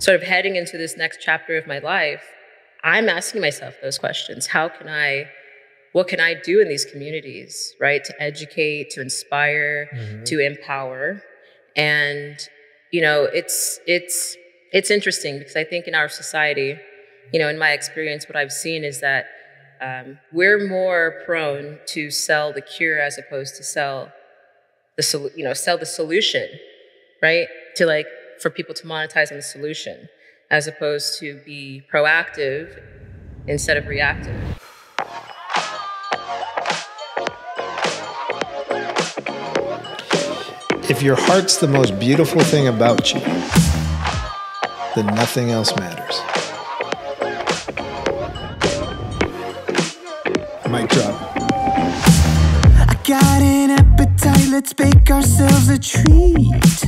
sort of heading into this next chapter of my life, I'm asking myself those questions. How can I, what can I do in these communities, right? To educate, to inspire, Mhm. to empower. And, you know, it's, it's, it's interesting because I think in our society, you know, in my experience, what I've seen is that um, we're more prone to sell the cure as opposed to sell the sol- you know sell the solution, right? To like for people to monetize on the solution, as opposed to be proactive instead of reactive. If your heart's the most beautiful thing about you, then nothing else matters. Mic drop. Let's bake ourselves a treat.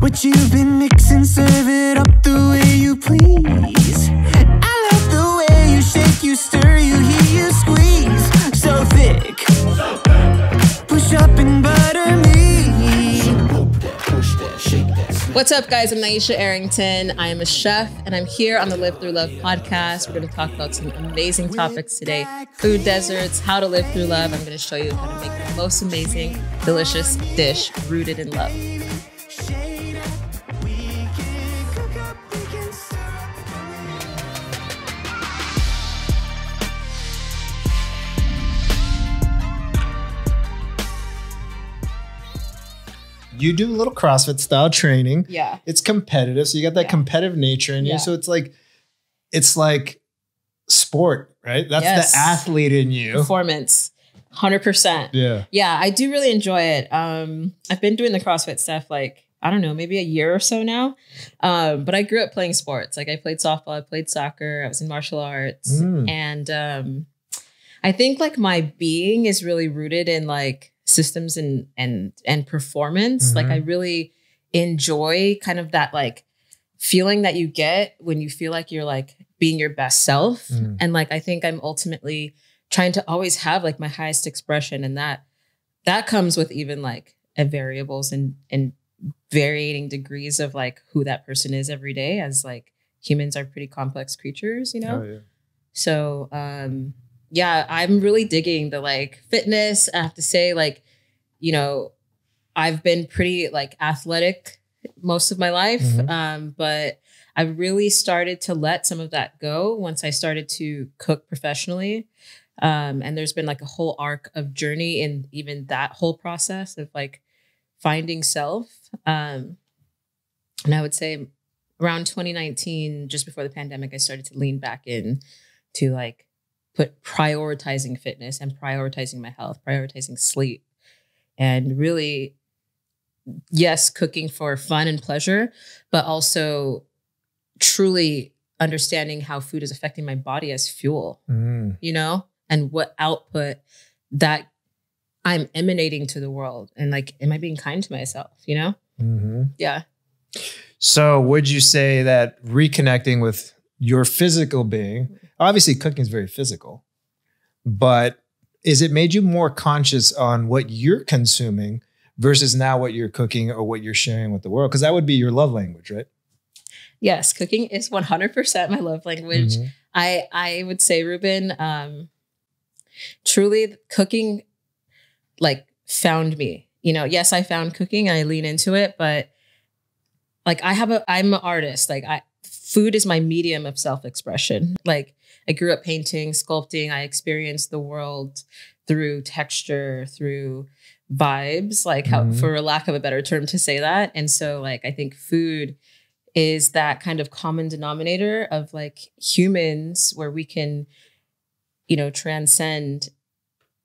What you've been mixing, serve it up the way you please. What's up, guys? I'm Nyesha Arrington. I am a chef, and I'm here on the Live Through Love podcast. We're going to talk about some amazing topics today food deserts, how to live through love. I'm going to show you how to make the most amazing, delicious dish rooted in love. You do a little CrossFit style training. Yeah. It's competitive, so you got that Yeah. competitive nature in Yeah. you. So it's like, it's like sport, right? That's Yes. the athlete in you. Performance, 100%. Yeah. Yeah, I do really enjoy it. Um, I've been doing the CrossFit stuff like I don't know, maybe a year or so now. Um, but I grew up playing sports. Like I played softball, I played soccer, I was in martial arts, Mm. and um, I think like my being is really rooted in like systems and and and performance. Like Mhm. I really enjoy kind of that like feeling that you get when you feel like you're like being your best self, Mm. and like I think I'm ultimately trying to always have like my highest expression and that that comes with even like a variables and and varying degrees of like who that person is every day as like humans are pretty complex creatures you know Oh, yeah. so um yeah i'm really digging the like fitness. I have to say like you know i've been pretty like athletic most of my life Mhm. um but i really started to let some of that go once i started to cook professionally. Um and there's been like a whole arc of journey in even that whole process of like finding self. Um and i would say around 2019 just before the pandemic i started to lean back in to like put prioritizing fitness and prioritizing my health prioritizing sleep and really yes cooking for fun and pleasure but also truly understanding how food is affecting my body as fuel Mm. you know and what output that i'm emanating to the world and like am i being kind to myself you know Mhm. yeah So, would you say that reconnecting with your physical being, obviously cooking is very physical, but is it made you more conscious on what you're consuming versus now what you're cooking or what you're sharing with the world? Because that would be your love language, right? yes cooking is 100% my love language Mhm. I I would say, Ruben, um, truly cooking like found me. You know, yes, I found cooking I lean into it, but like I have a I'm an artist. Like I food is my medium of self-expression. Like I grew up painting, sculpting, I experienced the world through texture, through vibes, like how Mhm. for a lack of a better term to say that. And so like I think food is that kind of common denominator of like humans where we can you know transcend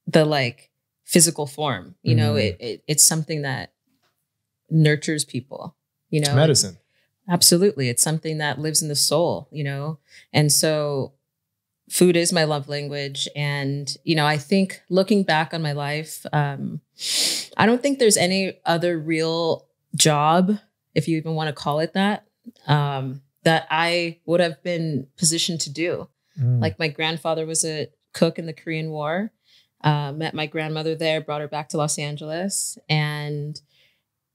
the like physical form you know Mhm. it, it it's something that nurtures people you know It's medicine. absolutely it's something that lives in the soul you know and so food is my love language and you know i think looking back on my life um i don't think there's any other real job if you even want to call it that um that i would have been positioned to do Mm. like my grandfather was a cook in the Korean War. Uh, met my grandmother there, brought her back to Los Angeles, and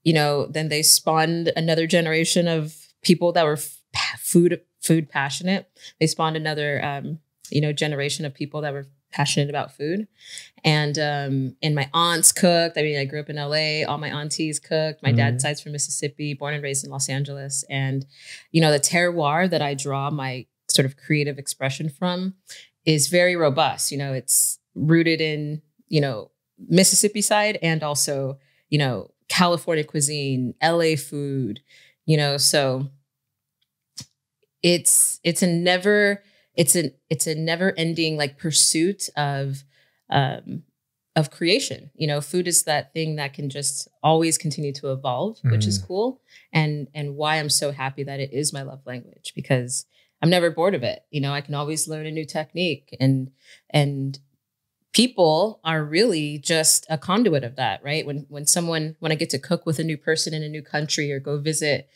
you know, then they spawned another generation of people that were food food passionate. They spawned another um, you know generation of people that were passionate about food. And um, and my aunts cooked. I mean, I grew up in LA. All my aunties cooked. My Mhm. dad's side's from Mississippi, born and raised in Los Angeles. And you know, the terroir that I draw my sort of creative expression from is very robust. You know, it's rooted in you know Mississippi side and also you know California cuisine, LA food. You know, so it's it's a never it's an it's a never ending like pursuit of um of creation. You know food is that thing that can just always continue to evolve which is cool. And and why i'm so happy that it is my love language because i'm never bored of it. You know i can always learn a new technique and and people are really just a conduit of that right? When when someone when i get to cook with a new person in a new country or go visit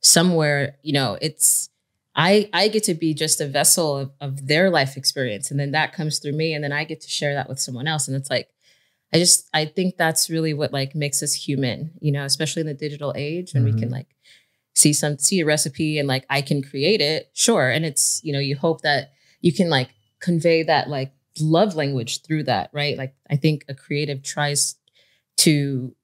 somewhere you know it's I I get to be just a vessel of, of their life experience, and then that comes through me, and then I get to share that with someone else, and it's like, I just I think that's really what like makes us human, you know, especially in the digital age when we can Mhm. like see some see a recipe and like I can create it, sure, and it's you know you hope that you can like convey that like love language through that, right? Like I think a creative tries to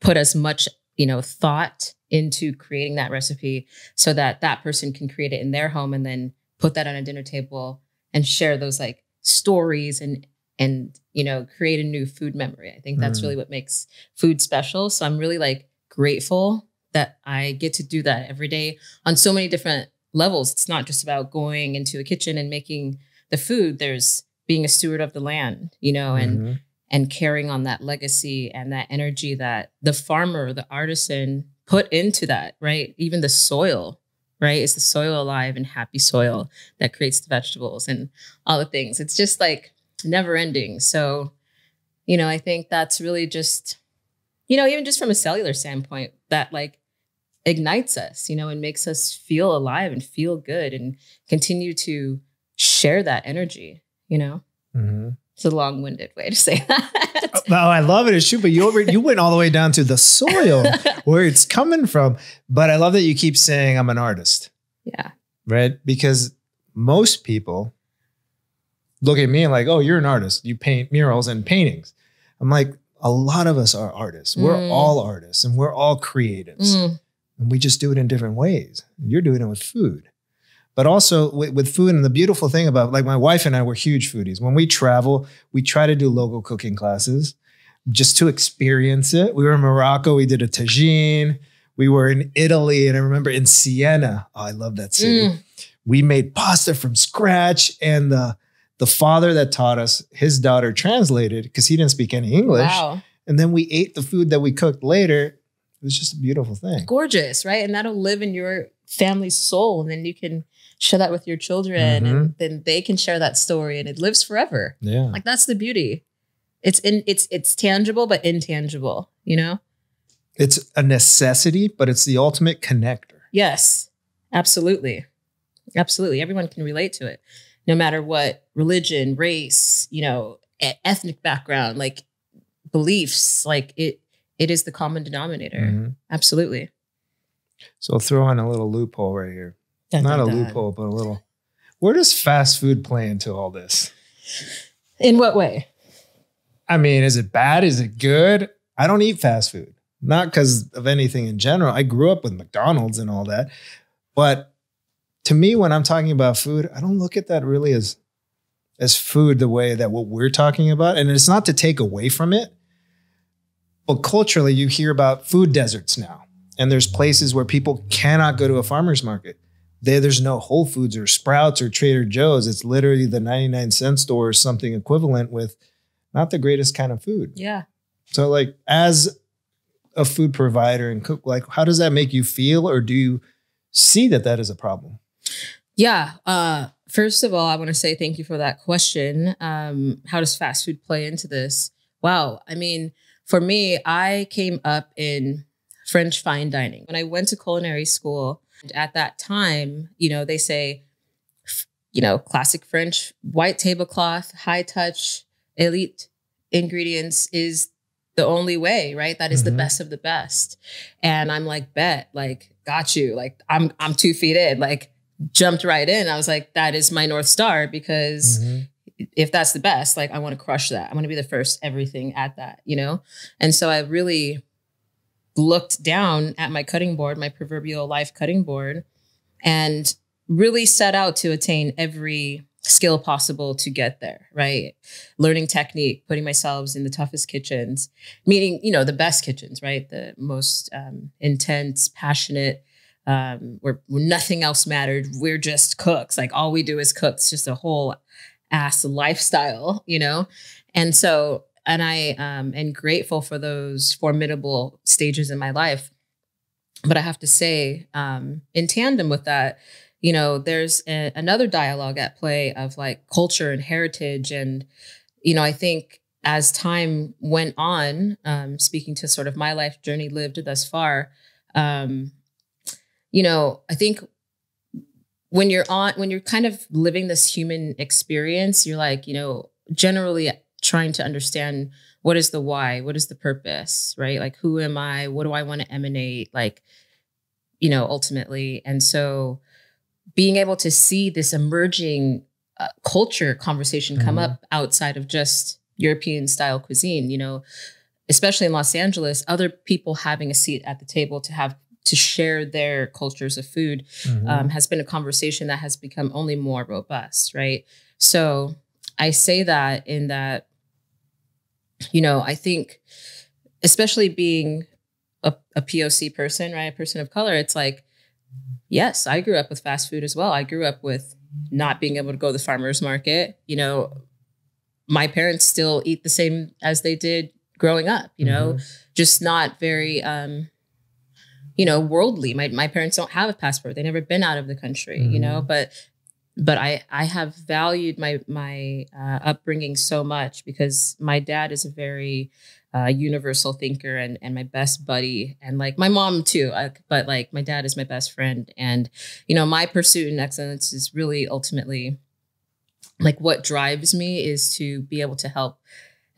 put as much you know thought into creating that recipe so that that person can create it in their home and then put that on a dinner table and share those like stories and and you know create a new food memory i think that's Mm. really what makes food special so i'm really like grateful that i get to do that every day on so many different levels it's not just about going into a kitchen and making the food there's being a steward of the land you know and Mhm. and carrying on that legacy and that energy that the farmer, the artisan put into that, right? Even the soil, right? Is the soil alive and happy soil that creates the vegetables and all the things. It's just like never ending. So, you know, I think that's really just, you know, even just from a cellular standpoint, that like ignites us, you know, and makes us feel alive and feel good and continue to share that energy, you know? Mhm. It's a long-winded way to say that. Oh, I love it. It's true, but you over, you went all the way down to the soil where it's coming from. But I love that you keep saying I'm an artist, yeah. right? Because most people look at me and like, oh, you're an artist. You paint murals and paintings. I'm like, a lot of us are artists. We're Mm. all artists and we're all creatives. Mm. And we just do it in different ways. You're doing it with food. But also with, with food, and the beautiful thing about like my wife and I were huge foodies. When we travel, we try to do local cooking classes just to experience it. We were in Morocco, we did a tagine. We were in Italy, and I remember in Siena. Oh, I love that city. Mm. We made pasta from scratch, and the the father that taught us, his daughter translated because he didn't speak any English. Wow. And then we ate the food that we cooked later. It was just a beautiful thing. Gorgeous, right? And that'll live in your family's soul. And then you can share that with your children Mm-hmm. and then they can share that story and it lives forever. Yeah. Like that's the beauty. It's in it's it's tangible but intangible, you know? It's a necessity, but it's the ultimate connector. Yes. Absolutely. Absolutely. Everyone can relate to it. No matter what religion, race, you know, ethnic background, like beliefs, like it it is the common denominator. Mhm. Absolutely. So I'll throw in a little loophole right here. Dun, Not dun, a dun. loophole, but a little. Where does fast food play into all this? In what way? I mean, is it bad? Is it good? I don't eat fast food, not because of anything in general. I grew up with McDonald's and all that. But to me, when I'm talking about food, I don't look at that really as as food the way that what we're talking about. And it's not to take away from it, but culturally, you hear about food deserts now. And there's places where people cannot go to a farmer's market. There, there's no Whole Foods or Sprouts or Trader Joe's. It's literally the 99 cent store or something equivalent with not the greatest kind of food. Yeah. So, like, as a food provider and cook, like, how does that make you feel, or do you see that that is a problem? Yeah. Uh, first of all, I want to say thank you for that question. Um, how does fast food play into this? Wow. I mean, for me, I came up in French fine dining. When I went to culinary school, at that time, you know, they say, you know, classic French, white tablecloth, high touch, elite ingredients is the only way, right? That is the Mhm. best of the best. And I'm like, bet, like, got you. Like, I'm I'm two feet in. Like, jumped right in. I was like, that is my North Star because Mhm. if that's the best, like I want to crush that. I want to be the first everything at that, you know? And so I really looked down at my cutting board, my proverbial life cutting board, and really set out to attain every skill possible to get there, right? Learning technique, putting myself in the toughest kitchens, meaning, you know, the best kitchens, right? The most um, intense, passionate, um, where, where nothing else mattered. We're just cooks. Like all we do is cook. It's just a whole ass lifestyle, you know? And so, and I um, am grateful for those formidable stages in my life. But I have to say, um, in tandem with that, you know, there's a, another dialogue at play of like culture and heritage. And, you know, I think as time went on, um, speaking to sort of my life journey lived thus far, um, you know, I think when you're on, when you're kind of living this human experience, you're like, you know, generally trying to understand what is the why, what is the purpose, right? Like, who am I? What do I want to emanate? Like, you know, ultimately. And so being able to see this emerging uh, culture conversation come Mhm. up outside of just European style cuisine, you know, especially in Los Angeles, other people having a seat at the table to have to share their cultures of food Mhm. um, has been a conversation that has become only more robust, right? So I say that in that, you know, I think, especially being a, a POC person, right, a person of color, it's like, yes, I grew up with fast food as well. I grew up with not being able to go to the farmer's market. You know, my parents still eat the same as they did growing up, you know, just not very um you know worldly. My my parents don't have a passport. They've never been out of the country you know? But but i i have valued my my uh, upbringing so much because my dad is a very uh, universal thinker and and my best buddy and like my mom too I, but like my dad is my best friend. And you know my pursuit in excellence is really ultimately like what drives me is to be able to help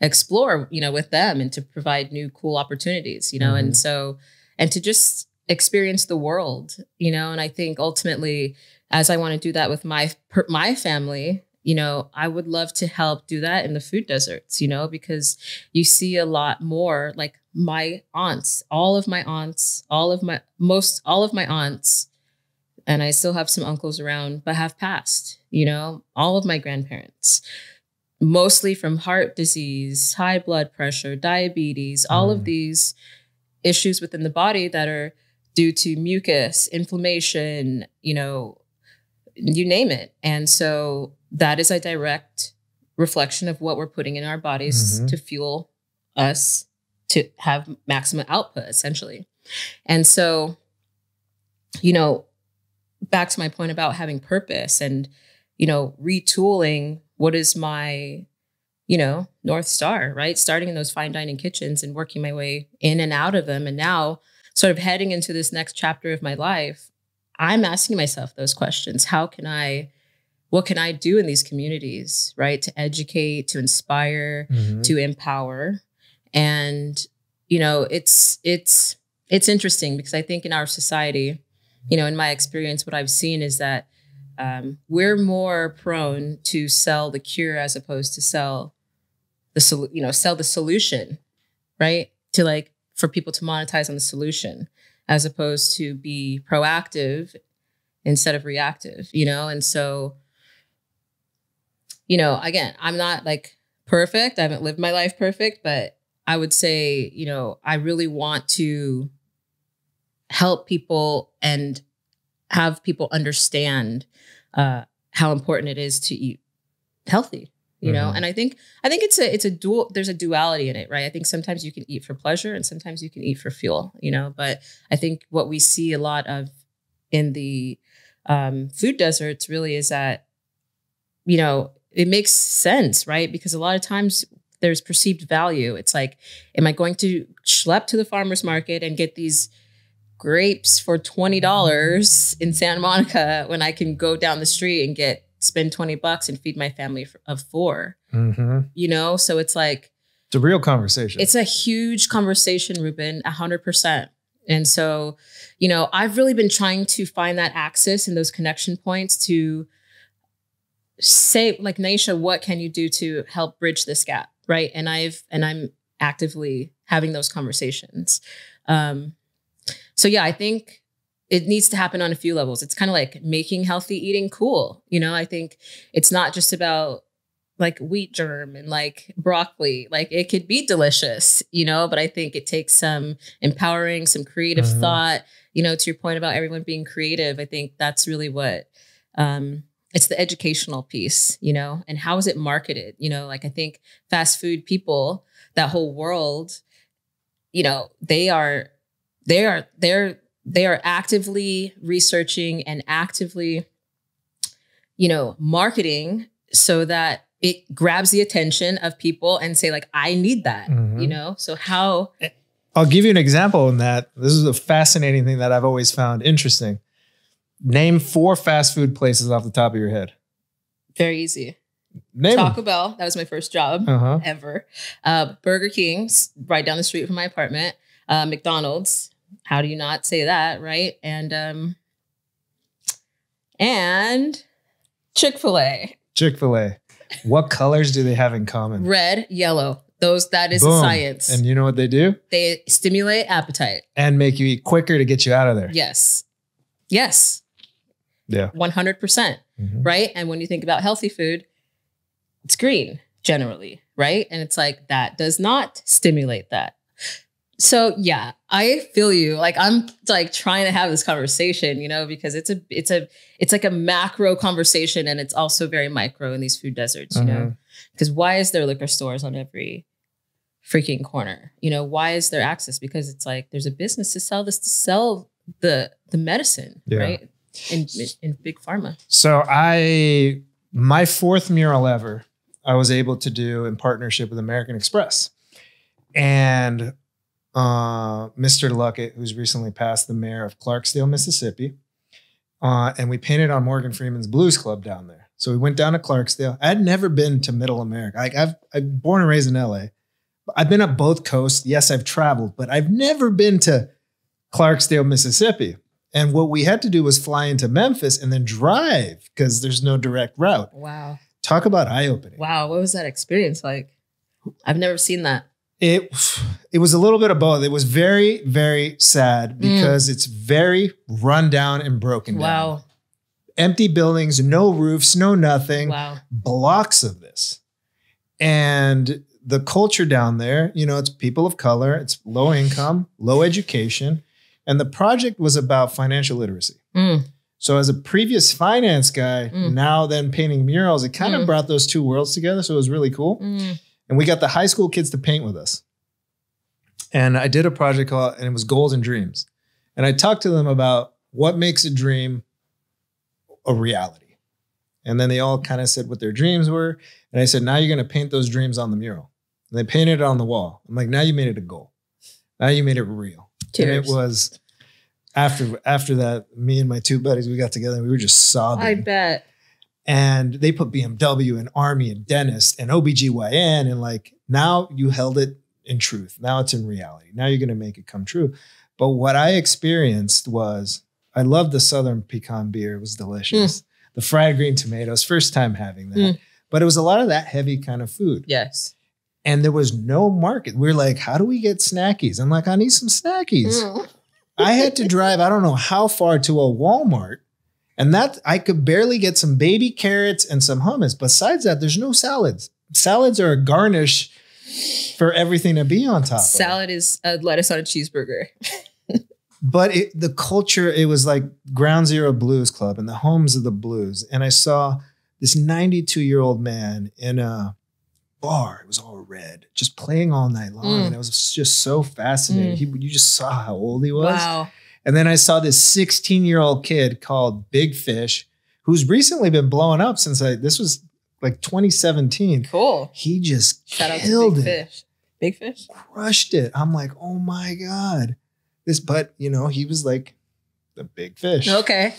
explore you know with them and to provide new cool opportunities you know? Mhm. and so and to just experience the world you know? And i think ultimately as i want to do that with my per, my family you know i would love to help do that in the food deserts you know because you see a lot more like my aunts all of my aunts all of my most all of my aunts and i still have some uncles around but have passed you know all of my grandparents mostly from heart disease high blood pressure diabetes all of Mm. these issues within the body that are due to mucus, inflammation, you know, you name it. And so that is a direct reflection of what we're putting in our bodies Mhm. to fuel us to have maximum output, essentially. And so, you know, back to my point about having purpose and, you know, retooling what is my you know, North Star, right? Starting in those fine dining kitchens and working my way in and out of them. And now, sort of heading into this next chapter of my life, I'm asking myself those questions. How can I, what can I do in these communities, right? To educate, to inspire, Mhm. to empower. And, you know, it's, it's, it's interesting because I think in our society, you know, in my experience, what I've seen is that um, we're more prone to sell the cure as opposed to sell the sol- you know sell the solution right to like for people to monetize on the solution as opposed to be proactive instead of reactive you know? And so you know again i'm not like perfect. I haven't lived my life perfect but i would say you know i really want to help people and have people understand uh, how important it is to eat healthy you know? Mhm. and i think i think it's a it's a dual there's a duality in it right? I think sometimes you can eat for pleasure and sometimes you can eat for fuel you know? But i think what we see a lot of in the um, food deserts really is that you know it makes sense right? Because a lot of times there's perceived value. It's like am i going to schlep to the farmers market and get these grapes for $20 in Santa Monica when I can go down the street and get spend 20 bucks and feed my family of four, Mhm. you know? So it's like It's a real conversation. it's a huge conversation, Ruben, 100%. And so, you know, I've really been trying to find that access and those connection points to say, like, Nyesha, what can you do to help bridge this gap? Right. And I've, and I'm actively having those conversations. Um, so yeah, I think it needs to happen on a few levels. It's kind of like making healthy eating cool. You know, I think it's not just about like wheat germ and like broccoli. Like it could be delicious, you know, but I think it takes some empowering, some creative Mhm. thought. You know, to your point about everyone being creative, I think that's really what um it's the educational piece, you know, and how is it marketed? You know, like I think fast food people, that whole world, you know, they are they are they're they are actively researching and actively you know marketing so that it grabs the attention of people and say like i need that Mhm. you know so how I'll give you an example in that. This is a fascinating thing that I've always found interesting. Name four fast food places off the top of your head. very easy Name taco them. bell that was my first job Uh-huh. ever uh, burger king's right down the street from my apartment uh, mcdonald's how do you not say that right and um and chick-fil-a Chick-fil-A. What colors do they have in common? red yellow those that is Boom. science And you know what they do? they stimulate appetite And make you eat quicker to get you out of there. yes yes Yeah. 100% Mhm. right and when you think about healthy food it's green generally right and it's like that does not stimulate that so yeah i feel you. Like i'm like trying to have this conversation you know because it's a it's a it's like a macro conversation and it's also very micro in these food deserts you know? Mm-hmm. Because why is there liquor stores on every freaking corner? You know why is there access? Because it's like there's a business to sell this to sell the the medicine Yeah. right? In in big pharma. So I my fourth mural ever, I was able to do in partnership with American Express. And uh, Mr. Luckett, who's recently passed the mayor of Clarksdale, Mississippi, uh, and we painted on Morgan Freeman's Blues Club down there. So we went down to Clarksdale. I had never been to Middle America. Like I've I'm born and raised in LA. I've been up both coasts. Yes, I've traveled, but I've never been to Clarksdale, Mississippi. And what we had to do was fly into Memphis and then drive because there's no direct route. wow Talk about eye opening. Wow, what was that experience like? I've never seen that. It it was a little bit of both. It was very very sad because it's very run down and broken down. Wow. Empty buildings, no roofs, no nothing. Wow. blocks of this. And the culture down there, you know, it's people of color, it's low income, low education. And the project was about financial literacy. Mm. So, as a previous finance guy, Mm. now then painting murals, it kind Mm. of brought those two worlds together. So, it was really cool. And we got the high school kids to paint with us. And I did a project called, and it was Goals and Dreams. And I talked to them about what makes a dream a reality. And then they all kind of said what their dreams were. And I said, now you're going to paint those dreams on the mural. And they painted it on the wall. I'm like, now you made it a goal. Now you made it real. Cheers. And it was after after that, me and my two buddies, we got together and we were just sobbing I bet. And they put BMW and Army and dentist and OBGYN and like now you held it in truth. Now it's in reality. Now you're going to make it come true. But what I experienced was I loved the Southern pecan beer. It was delicious. The fried green tomatoes, first time having that. Mm. But it was a lot of that heavy kind of food. Yes. And there was no market. We are like, how do we get snackies? I'm like, I need some snackies. Mm. I had to drive, I don't know how far to a Walmart. And that I could barely get some baby carrots and some hummus. Besides that, there's no salads. Salads are a garnish for everything to be on top of. Salad is a lettuce on a cheeseburger. But it, the culture, it was like Ground Zero Blues Club and the homes of the blues. And I saw this 92 year old man in a bar. It was all red, just playing all night long. Mm. And it was just so fascinating. He, you just saw how old he was. Wow. And then I saw this 16 year old kid called Big Fish, who's recently been blowing up since I, this was like 2017. Cool. He just Shout killed Big it, Fish. Big Fish? crushed it. I'm like, oh my God. This, but you know, he was like the big fish. Okay.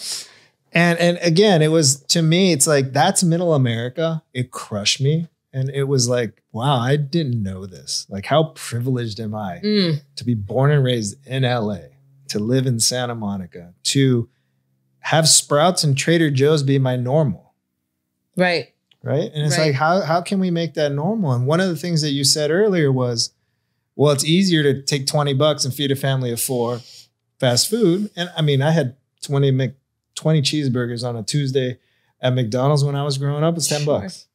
And and again, it was to me, it's like that's middle America. It crushed me. And it was like, wow, I didn't know this. Like, how privileged am I Mm. to be born and raised in LA to live in Santa Monica, to have Sprouts and Trader Joe's be my normal, Right. right? And it's Right. like, how how can we make that normal? And one of the things that you said earlier was, well, it's easier to take twenty bucks and feed a family of four, fast food. And I mean, I had twenty Mc, twenty cheeseburgers on a Tuesday at McDonald's when I was growing up. It's ten Sure. bucks.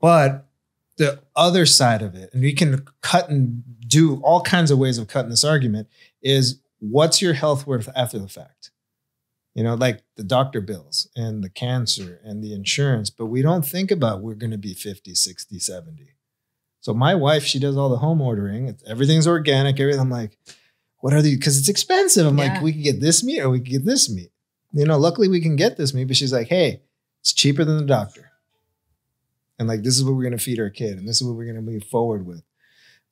But the other side of it, and we can cut and do all kinds of ways of cutting this argument, is what's your health worth after the fact? You know, like the doctor bills and the cancer and the insurance, but we don't think about we're going to be 50, 60, 70. So my wife, she does all the home ordering. Everything's organic. Everything. I'm like, what are these? Because it's expensive. I'm like, we could get this meat or we could get this meat. You know, luckily we can get this meat, but she's like, hey, it's cheaper than the doctor. And like, this is what we're going to feed our kid, and this is what we're going to move forward with.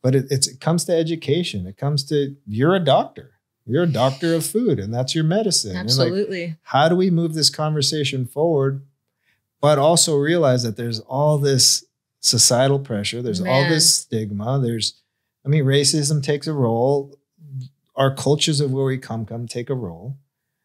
But it, it's, it comes to education. It comes to you're a doctor. You're a doctor of food, and that's your medicine. And, like, Absolutely. how do we move this conversation forward, but also realize that there's all this societal pressure, there's all this stigma, there's, I mean, racism takes a role. Our cultures of where we come come take a role.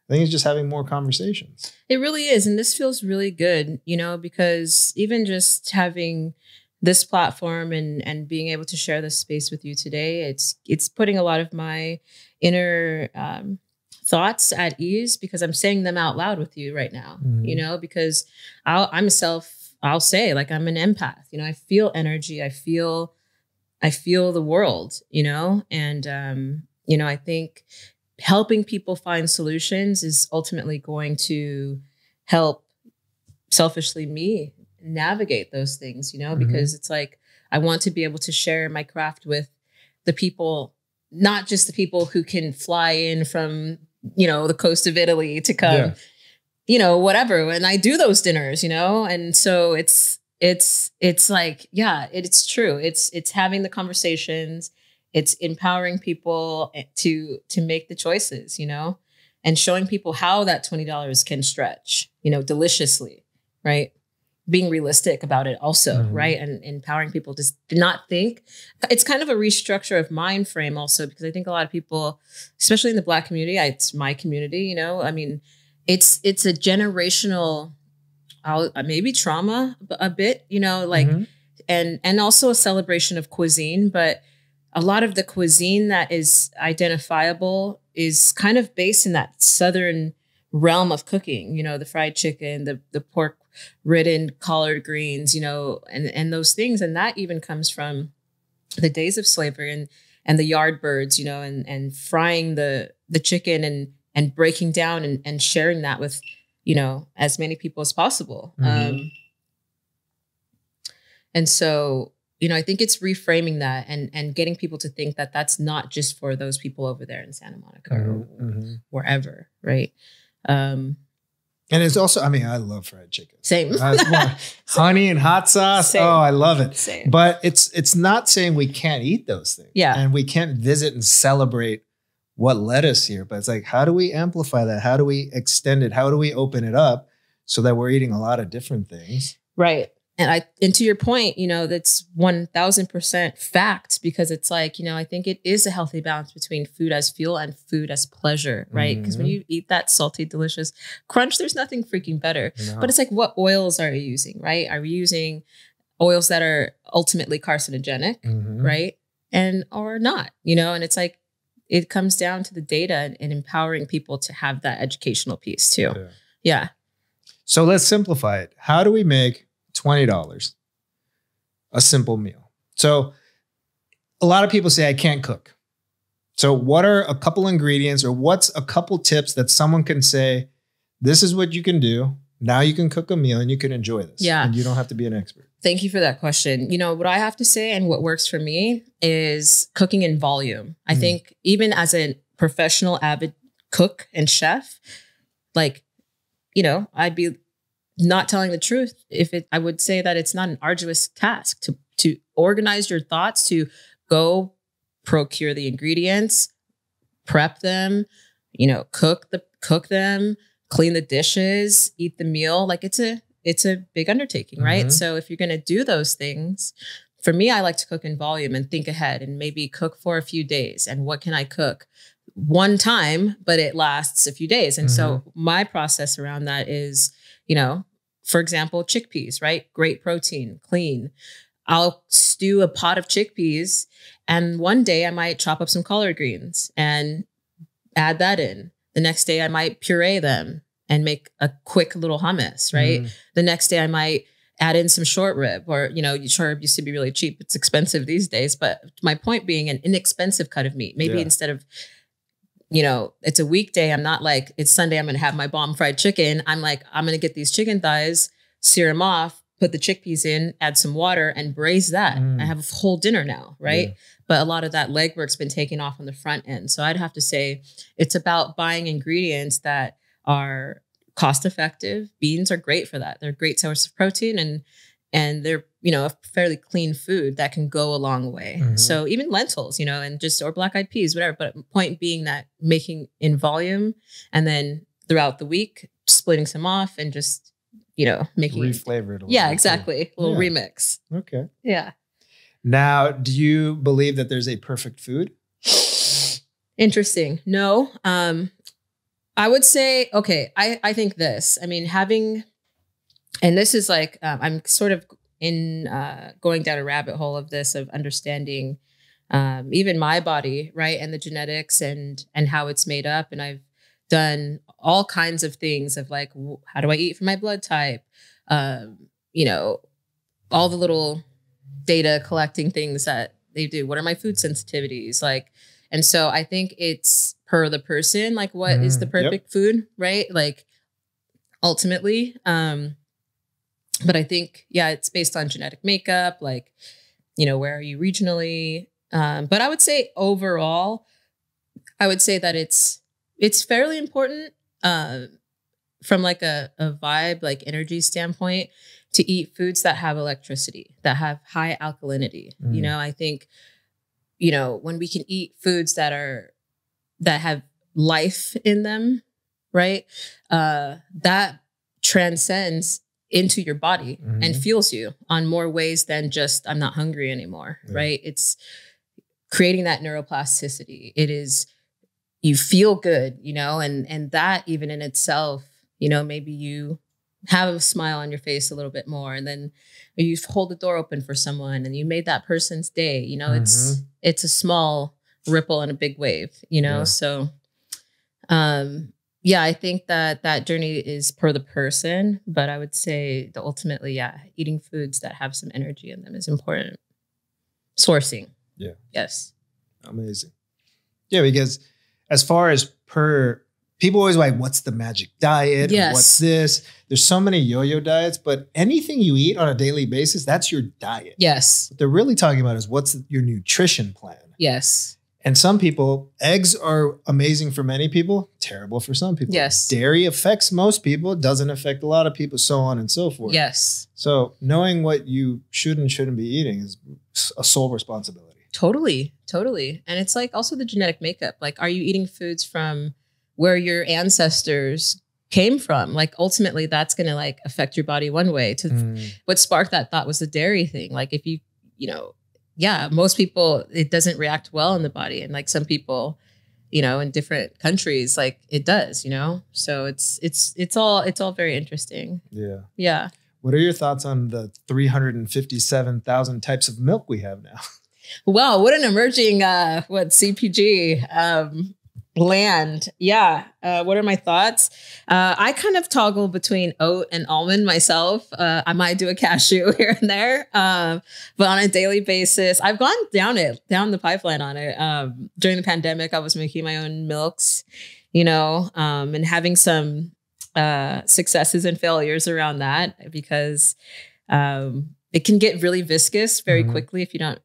I think it's just having more conversations. It really is. And this feels really good, you know, because even just having this platform and and being able to share this space with you today, it's it's putting a lot of my inner um, thoughts at ease because I'm saying them out loud with you right now, Mhm. you know, because I'll, I'm self, I'll say like I'm an empath, you know, I feel energy, I feel, I feel the world, you know, and, um, you know, I think helping people find solutions is ultimately going to help selfishly me navigate those things, you know, Mhm. because it's like I want to be able to share my craft with the people, not just the people who can fly in from, you know, the coast of Italy to come, Yeah. you know, whatever. And I do those dinners, you know, and so it's, it's, it's like, yeah, it's true. It's, it's having the conversations, it's empowering people eh, to, to make the choices, you know, and showing people how that $20 can stretch, you know, deliciously, right? Being realistic about it also, Mhm. right? And empowering people to not think. It's kind of a restructure of mind frame also, because I think a lot of people, especially in the black community, I- it's my community, you know, I mean, it's, it's a generational, I'll, uh, maybe trauma a bit, you know, like, Mhm. and and also a celebration of cuisine but a lot of the cuisine that is identifiable is kind of based in that southern realm of cooking you know the fried chicken the the pork ridden collard greens you know and and those things and that even comes from the days of slavery and and the yard birds you know and and frying the the chicken and and breaking down and, and sharing that with you know as many people as possible Mhm. um and so, you know, I think it's reframing that and and getting people to think that that's not just for those people over there in Santa Monica Mhm. or Mhm. wherever, right? Um, And it's also, I mean, I love fried chicken. same. Uh, That's one. Honey and hot sauce. Same. Oh, I love it. same. But it's it's not saying we can't eat those things. Yeah. And we can't visit and celebrate what led us here. But it's like, how do we amplify that? How do we extend it? How do we open it up so that we're eating a lot of different things? Right. And I and to your point, you know, that's one thousand percent fact because it's like, you know, I think it is a healthy balance between food as fuel and food as pleasure, right? Because when Mhm. you eat that salty, delicious crunch, there's nothing freaking better. Know? But it's like, what oils are you using, right? Are we using oils that are ultimately carcinogenic, Mhm. right? And or not, you know? And it's like it comes down to the data and, and empowering people to have that educational piece too. Yeah. Yeah. So let's simplify it. How do we make $20 a simple meal? So a lot of people say, I can't cook. So, what are a couple ingredients or what's a couple tips that someone can say, this is what you can do? Now you can cook a meal and you can enjoy this. Yeah. And you don't have to be an expert. Thank you for that question. You know, what I have to say and what works for me is cooking in volume. I Mm. think even as a professional avid cook and chef, like, you know, I'd be not telling the truth if it I would say that it's not an arduous task to to organize your thoughts, to go procure the ingredients, prep them, you know, cook the cook them, clean the dishes, eat the meal. Like it's a it's a big undertaking, right? Mhm. So if you're going to do those things, for me, I like to cook in volume and think ahead and maybe cook for a few days. And what can I cook? One time, but it lasts a few days. And so my process around that is, you know, for example, chickpeas, right? Great protein, clean. I'll stew a pot of chickpeas and one day I might chop up some collard greens and add that in. The next day I might puree them and make a quick little hummus, right? Mm. The next day I might add in some short rib or, you know, short rib used to be really cheap. It's expensive these days. But my point being an inexpensive cut of meat. Maybe Yeah. instead of, you know, it's a weekday, I'm not like, it's Sunday, I'm going to have my bomb fried chicken. I'm like, I'm going to get these chicken thighs, sear them off, put the chickpeas in, add some water and braise that. Mm. I have a whole dinner now, right? Yeah. But a lot of that legwork's been taken off on the front end. So I'd have to say it's about buying ingredients that are cost effective. Beans are great for that. They're a great source of protein and and they're, you know, a fairly clean food that can go a long way. Mhm. So even lentils, you know, and just or black eyed peas, whatever. But point being that making in volume and then throughout the week, splitting some off and just, you know, making Reflavor it a little Yeah, exactly. A little Yeah. remix. Okay. Yeah. Now, do you believe that there's a perfect food? Interesting. No. Um I would say okay, I I think this. I mean having and this is like um, I'm sort of in uh going down a rabbit hole of this of understanding um even my body, right? And the genetics and and how it's made up and I've done all kinds of things of like how do I eat for my blood type? Um you know, all the little data collecting things that they do. What are my food sensitivities? Like and so I think it's per the person, like what is the Mm, yep. perfect food, right? Like ultimately. Um, but I think, yeah, it's based on genetic makeup, like, you know, where are you regionally? Um, but I would say overall, I would say that it's it's fairly important uh, from like a, a vibe, like energy standpoint, to eat foods that have electricity, that have high alkalinity. You Mm. know, I think, you know, when we can eat foods that are that have life in them, right? Uh, that transcends into your body and Mhm. fuels you on more ways than just I'm not hungry anymore, Yeah. right? It's creating that neuroplasticity. It is you feel good, you know, and and that even in itself, you know, maybe you have a smile on your face a little bit more and then you hold the door open for someone and you made that person's day, you know, it's it's a small ripple in a big wave, you know? Yeah. So um yeah, I think that that journey is per the person, but I would say the ultimately, yeah, eating foods that have some energy in them is important. Sourcing. Yeah. Yes. Amazing. Yeah, because as far as per people always like, what's the magic diet? Yes. What's this? There's so many yo-yo diets, but anything you eat on a daily basis, that's your diet. Yes. What they're really talking about is what's your nutrition plan. Yes. And some people, eggs are amazing for many people, terrible for some people. Yes. Dairy affects most people, doesn't affect a lot of people, so on and so forth. Yes. So knowing what you should and shouldn't be eating is a sole responsibility. Totally. Totally. And it's like also the genetic makeup. Like, are you eating foods from where your ancestors came from? Like, ultimately, that's going to like affect your body one way. To Mm. what sparked that thought was the dairy thing. Like, if you, you know, yeah, most people, it doesn't react well in the body. And like some people, you know, in different countries, like it does, you know? So it's, it's, it's all, it's all very interesting. Yeah. Yeah. What are your thoughts on the 357,000 types of milk we have now? Well, what an emerging uh what CPG um land. Yeah. Uh what are my thoughts? Uh I kind of toggle between oat and almond myself. Uh I might do a cashew here and there. Um but on a daily basis, I've gone down it, down the pipeline on it. Um during the pandemic, I was making my own milks, you know, um and having some uh successes and failures around that because um it can get really viscous very Mhm. quickly if you don't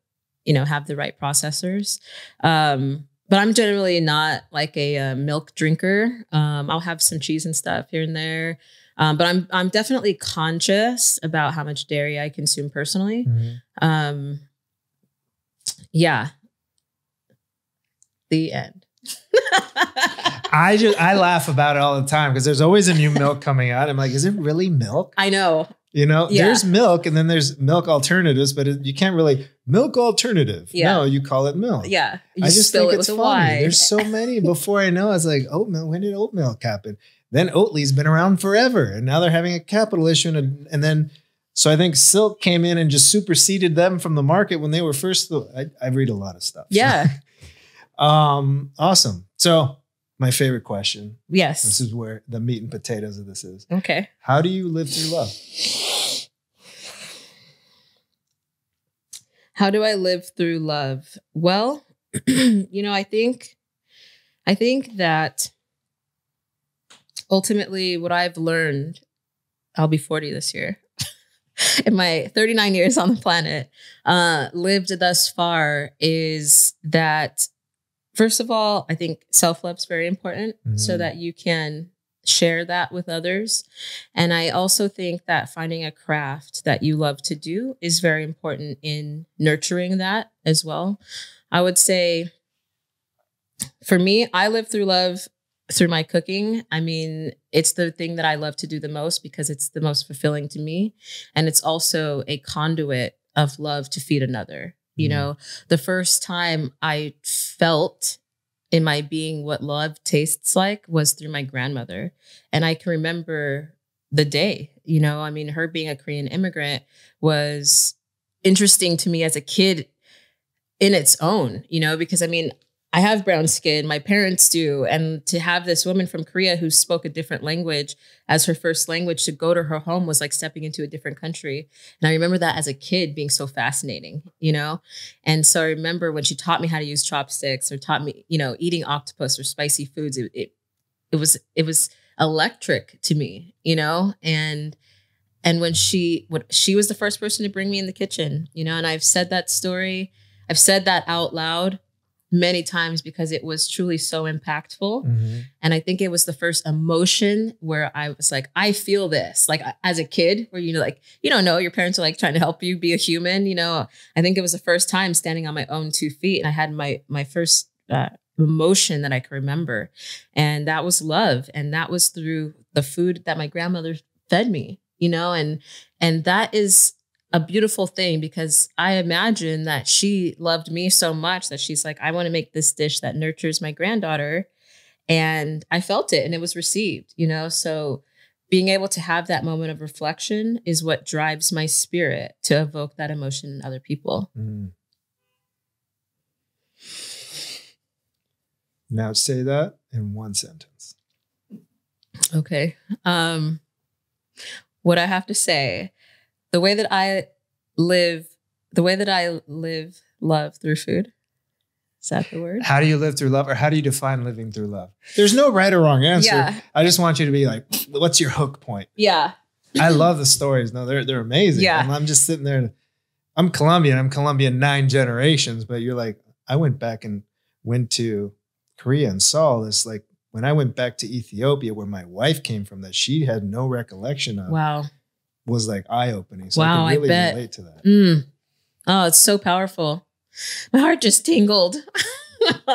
you know have the right processors um but i'm generally not like a, uh milk drinker. Um i'll have some cheese and stuff here and there. Um but i'm i'm definitely conscious about how much dairy i consume personally. Um yeah. The end I just I laugh about it all the time because there's always a new milk coming out. I'm like, is it really milk? i know You know, Yeah. there's milk and then there's milk alternatives, but it, you can't really milk alternative. Yeah. No, you call it milk. Yeah. You I just think it it's funny. There's so many. Before I know, I was like, oat milk. When did oat milk happen? Then Oatly's been around forever, and now they're having a capital issue. And, and then, so I think Silk came in and just superseded them from the market when they were first. I, I read a lot of stuff. yeah. Um. Awesome. So my favorite question. Yes. This is where the meat and potatoes of this is. Okay. How do you live through love? How do I live through love? Well, you know, I think I think that ultimately what I've learned, I'll be 40 this year. In my 39 years on the planet, uh, lived thus far is that first of all, I think self-love is very important so Mhm. that you can share that with others. And I also think that finding a craft that you love to do is very important in nurturing that as well. I would say for me, I live through love through my cooking. I mean, it's the thing that I love to do the most because it's the most fulfilling to me. And it's also a conduit of love to feed another. You Mhm. know, the first time I felt in my being what love tastes like was through my grandmother. And I can remember the day, you know, I mean, her being a Korean immigrant was interesting to me as a kid in its own, you know, because I mean, I have brown skin, my parents do. And to have this woman from Korea who spoke a different language as her first language to go to her home was like stepping into a different country. And I remember that as a kid being so fascinating, you know? And so I remember when she taught me how to use chopsticks or taught me, you know, eating octopus or spicy foods, it, it, it was, it was electric to me, you know? And, and when she, what she was the first person to bring me in the kitchen, you know, and I've said that story, I've said that out loud many times because it was truly so impactful. Mm-hmm. And I think it was the first emotion where I was like, I feel this. Like as a kid, where you know, like, you don't know, your parents are like trying to help you be a human, you know. I think it was the first time standing on my own two feet. And I had my my first uh, emotion that I can remember. And that was love. And that was through the food that my grandmother fed me, you know, and and that is a beautiful thing because I imagine that she loved me so much that she's like, I want to make this dish that nurtures my granddaughter. And I felt it and it was received, you know? So being able to have that moment of reflection is what drives my spirit to evoke that emotion in other people. Mm. Now say that in one sentence. Okay. Um, what I have to say, the way that I live, the way that I live love through food. Is that the word? How do you live through love, or how do you define living through love? There's no right or wrong answer. Yeah. I just want you to be like, what's your hook point? Yeah. I love the stories. No, they're they're amazing. Yeah. I'm, I'm just sitting there. I'm Colombian. I'm Colombian nine generations, but you're like, I went back and went to Korea and saw this. Like when I went back to Ethiopia, where my wife came from, that she had no recollection of, Wow. Was like eye opening. So Wow, I I can really bet. relate to that. Mm. Oh, it's so powerful. My heart just tingled.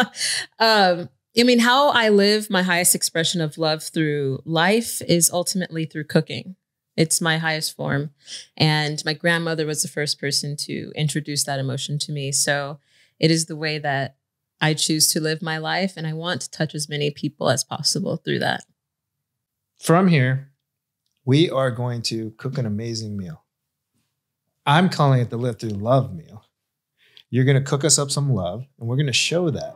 um, I mean, how I live my highest expression of love through life is ultimately through cooking. It's my highest form. And my grandmother was the first person to introduce that emotion to me. So it is the way that I choose to live my life. And I want to touch as many people as possible through that. From here, we are going to cook an amazing meal. I'm calling it the Live Through Love meal. You're going to cook us up some love, and we're going to show that.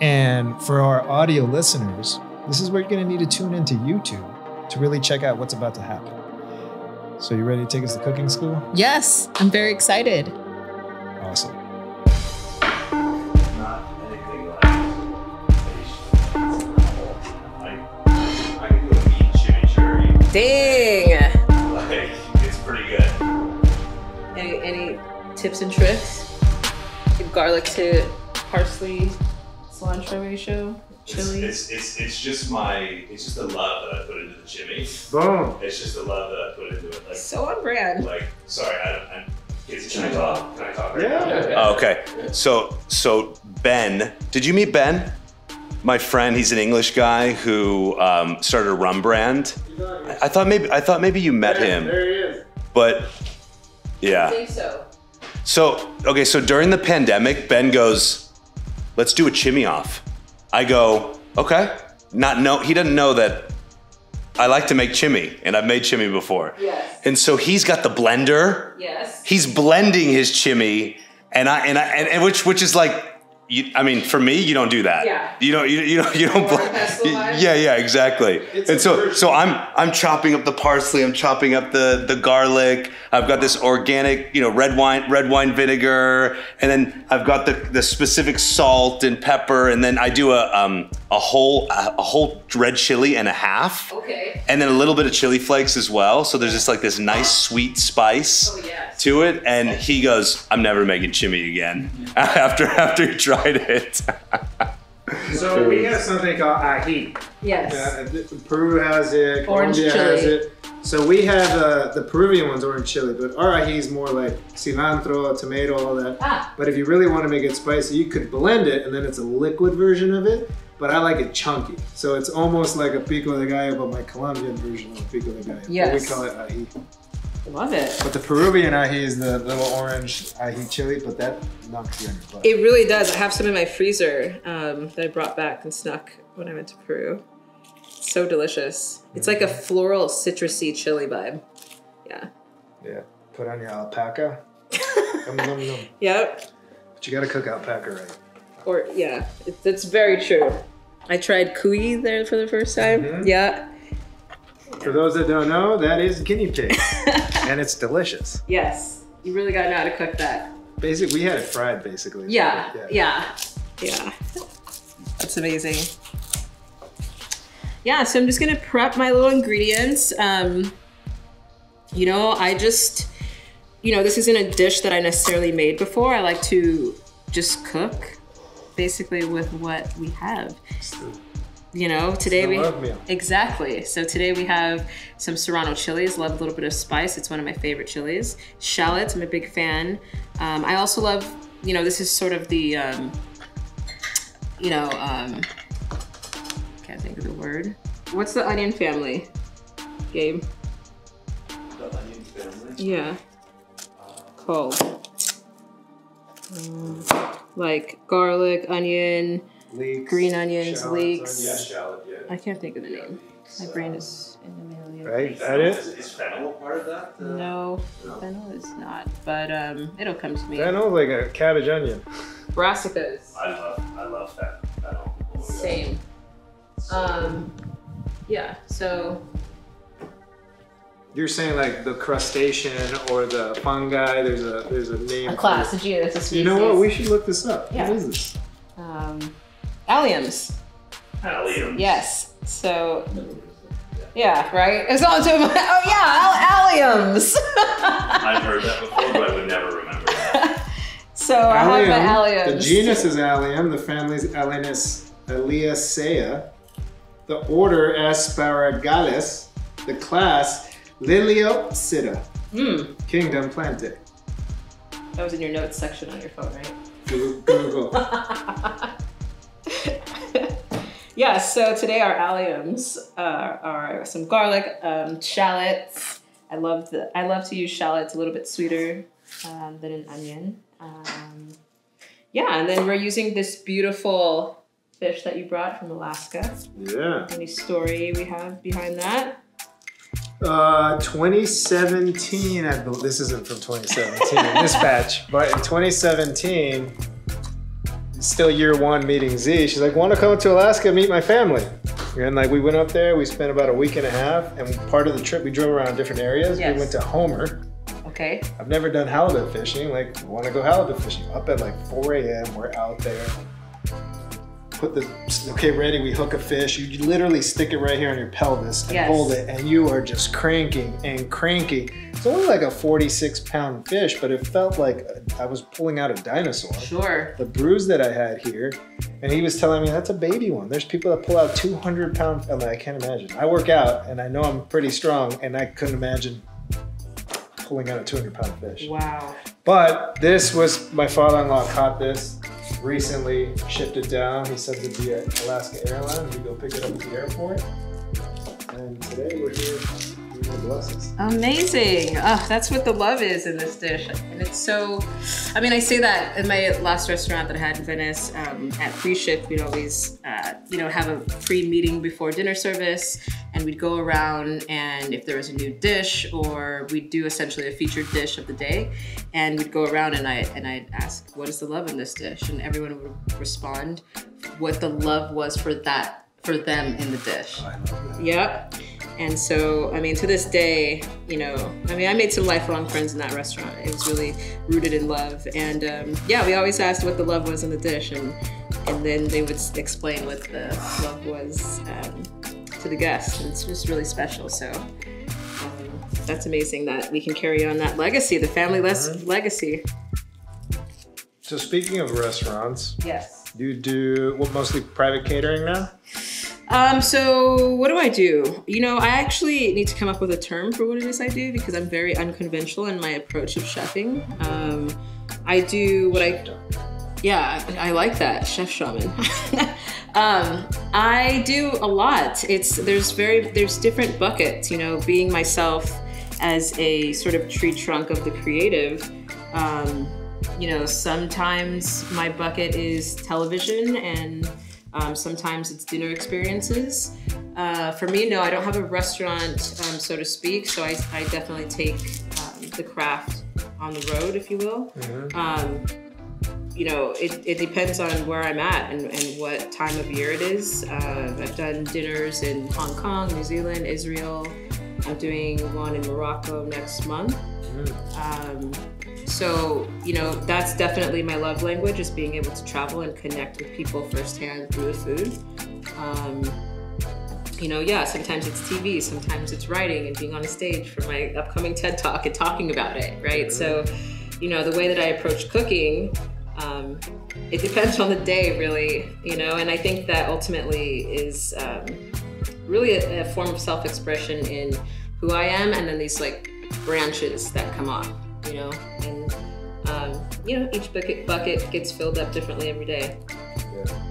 And for our audio listeners, this is where you're going to need to tune into YouTube to really check out what's about to happen. So, you ready to take us to cooking school? Yes, I'm very excited. Dang. Like it's pretty good. Any any tips and tricks? Garlic to parsley, cilantro ratio, chili. It's, it's it's it's just my it's just the love that I put into the chimi. Boom. It's just the love that I put into it. Like so on brand. like sorry, I don't. I'm, Casey, can I talk? Can I talk? Right Yeah. now? Oh, okay. So so Ben, did you meet Ben? My friend, he's an English guy who um, started a rum brand. I, I thought maybe I thought maybe you met him. There he is. but yeah. think so. So okay, so during the pandemic, Ben goes, "Let's do a chimi off." I go, "Okay." Not know he doesn't know that I like to make chimi, and I've made chimi before. Yes. And so he's got the blender. Yes. He's blending his chimi, and I and I and, and which which is like. You, I mean, for me, you don't do that. Yeah. You don't. You, you don't. You don't. Bl- yeah. Yeah. Exactly. It's and a so, version. so I'm I'm chopping up the parsley. I'm chopping up the the garlic. I've got this organic, you know, red wine red wine vinegar, and then I've got the the specific salt and pepper, and then I do a um a whole a, a whole red chili and a half, Okay. and then a little bit of chili flakes as well. So there's just like this nice sweet spice Oh, yes. to it, and he goes, "I'm never making chimi again." after after he tried it. So we have something called ají. Yes. Uh, Peru has it, Orange Colombia chili. has it. So we have uh, the Peruvian one's orange chili, but our ají is more like cilantro, tomato, all that. Ah. But if you really want to make it spicy, you could blend it, and then it's a liquid version of it. But I like it chunky, so it's almost like a pico de gallo, but my Colombian version of a pico de gallo. But we call it ají. Love it. But the Peruvian ají is the little orange ají chili, but that knocks you on your butt. It really does. I have some in my freezer um, that I brought back and snuck when I went to Peru. So delicious. It's like a floral citrusy chili vibe. Yeah. yeah, put on your alpaca. Yep. But you gotta cook alpaca right. Or yeah, it's, very true. I tried cuy there for the first time. Mhm. Yeah. For those that don't know, that is guinea pig, and it's delicious. Yes. You really got to know how to cook that. Basically, we had it fried, basically. Yeah. Yeah. Yeah. That's amazing. Yeah, so I'm just gonna prep my little ingredients. Um, you know, I just, you know, this isn't a dish that I necessarily made before. I like to just cook basically with what we have. You know, today we love exactly. So today we have some serrano chilies. Love a little bit of spice. It's one of my favorite chilies. Shallots. I'm a big fan. Um, I also love. You know, this is sort of the. Um, you know, um, can't think of the word. What's the onion family? Gabe. Yeah. Called. Um, like garlic, onion, Leeks, green onions, shallots, leeks. onions. shallot, yeah. I can't think of the name. My brain is in the middle. yet. Right? That it? Is fennel part of that? No, fennel is not, but um, it'll come to me. That looks like a cabbage onion. Brassicas, I love, I love that. fennel. same. Um, yeah. So You're saying like the crustacean or the fungi. There's a there's a name. a class, a it. genus, a species. You know what? We should look this up. Yeah. What is this? um, alliums. Allium. Yes. So. Yeah, right? It's all to Oh, yeah, al- alliums. I've heard that before, but I would never remember that. so I have my alliums. The genus is Allium. The family is Allinis Eliacea. The order Asparagales. The class Liliopsida. Hmm. Kingdom Plantae. That was in your notes section on your phone, right? Google. Google. yeah, so today our alliums uh, are some garlic, um, shallots. I love the I love to use shallots a little bit sweeter um, than an onion. Um, yeah, and then we're using this beautiful fish that you brought from Alaska. yeah. Any story we have behind that? Uh, 2017. I believe this isn't from 2017. this batch, but in 2017, still year one meeting Z. She's like, "Want to come to Alaska, meet my family?" And like we went up there. We spent about a week and a half, and part of the trip we drove around different areas. Yes. We went to Homer. Okay. I've never done halibut fishing. Like, want to go halibut fishing? Up at like 4 a.m. We're out there. Put the okay ready. We hook a fish. You literally stick it right here on your pelvis and Yes. hold it, and you are just cranking and cranking. It's only like a 46 pound fish, but it felt like I was pulling out a dinosaur. Sure. The bruise that I had here, and he was telling me that's a baby one. There's people that pull out 200 pound. I'm like, I can't imagine. I work out, and I know I'm pretty strong, and I couldn't imagine pulling out a 200 pound fish. Wow. But this was my father-in-law caught this recently, shipped it down. He sent it via Alaska Airlines. We go pick it up at the airport. And today we're here to. Amazing. Oh, that's what the love is in this dish. And it's so, I mean, I say that in my last restaurant that I had in Venice, um, at pre-shift, we'd always, uh, you know, have a pre-meeting before dinner service and we'd go around and if there was a new dish or we'd do essentially a featured dish of the day and we'd go around and I and I'd ask, what is the love in this dish? And everyone would respond what the love was for that for them in the dish. Yep. And so, I mean, to this day, you know, I mean, I made some lifelong friends in that restaurant. It was really rooted in love. And um, yeah, we always asked what the love was in the dish, and and then they would explain what the love was um, to the guests. And it's just really special. So um, that's amazing that we can carry on that legacy, the family les- legacy. So speaking of restaurants, Yes. do you do what mostly private catering now? Um, so what do I do? You know, I actually need to come up with a term for what it is I do because I'm very unconventional in my approach of chefing. Um, I do what I, yeah, I like that chef shaman. um, I do a lot. It's there's very there's different buckets. You know, being myself as a sort of tree trunk of the creative. Um, you know, sometimes my bucket is television and um, sometimes it's dinner experiences. Uh, for me, no, I don't have a restaurant, um, so to speak, so I, I definitely take um, the craft on the road, if you will. Um, you know, it, it depends on where I'm at and, and what time of year it is. Uh, I've done dinners in Hong Kong, New Zealand, Israel. I'm doing one in Morocco next month. Um, so, you know, that's definitely my love language is being able to travel and connect with people firsthand through the food. Um, you know, yeah, sometimes it's TV, sometimes it's writing and being on a stage for my upcoming TED Talk and talking about it, right? So, you know, the way that I approach cooking, um, it depends on the day, really, you know, and I think that ultimately is um, really a, a form of self expression in who I am and then these like branches that come off, you know, and um, you know, each bucket bucket gets filled up differently every day.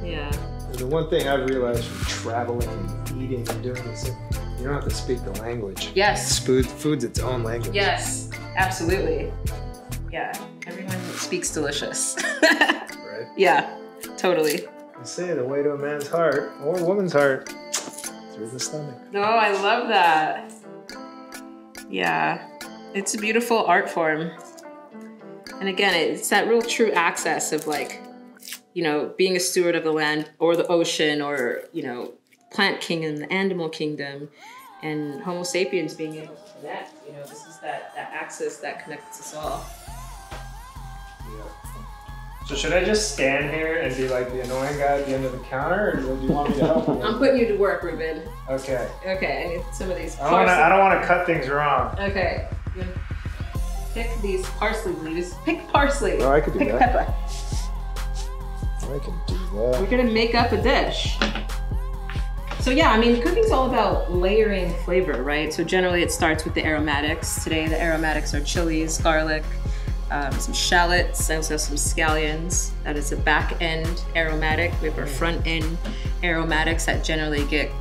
Yeah. The one thing I've realized from traveling and eating and doing this, you don't have to speak the language. Yes. Food, food's its own language. Yes, absolutely. Yeah, everyone speaks delicious. Right? yeah, totally. You say the way to a man's heart or a woman's heart through the stomach. No, I love that. Yeah, it's a beautiful art form. And again, it's that real true access of like, you know, being a steward of the land or the ocean or, you know, plant kingdom, the animal kingdom, and Homo sapiens being able to connect. You know, this is that, that access that connects us all. So should I just stand here and be like the annoying guy at the end of the counter, or do you want me to help you? I'm putting you to work, Ruben. Okay. Okay, I need some of these. I wanna. I don't want to cut things wrong. Okay. Pick these parsley leaves. Pick parsley. Oh, I could do Pick that. pepper. I can do that. We're gonna make up a dish. So yeah, I mean, cooking's all about layering flavor, right? So generally, it starts with the aromatics. Today, the aromatics are chilies, garlic, um, some shallots, I also have some scallions. That is a back end aromatic. We have our front end aromatics that generally get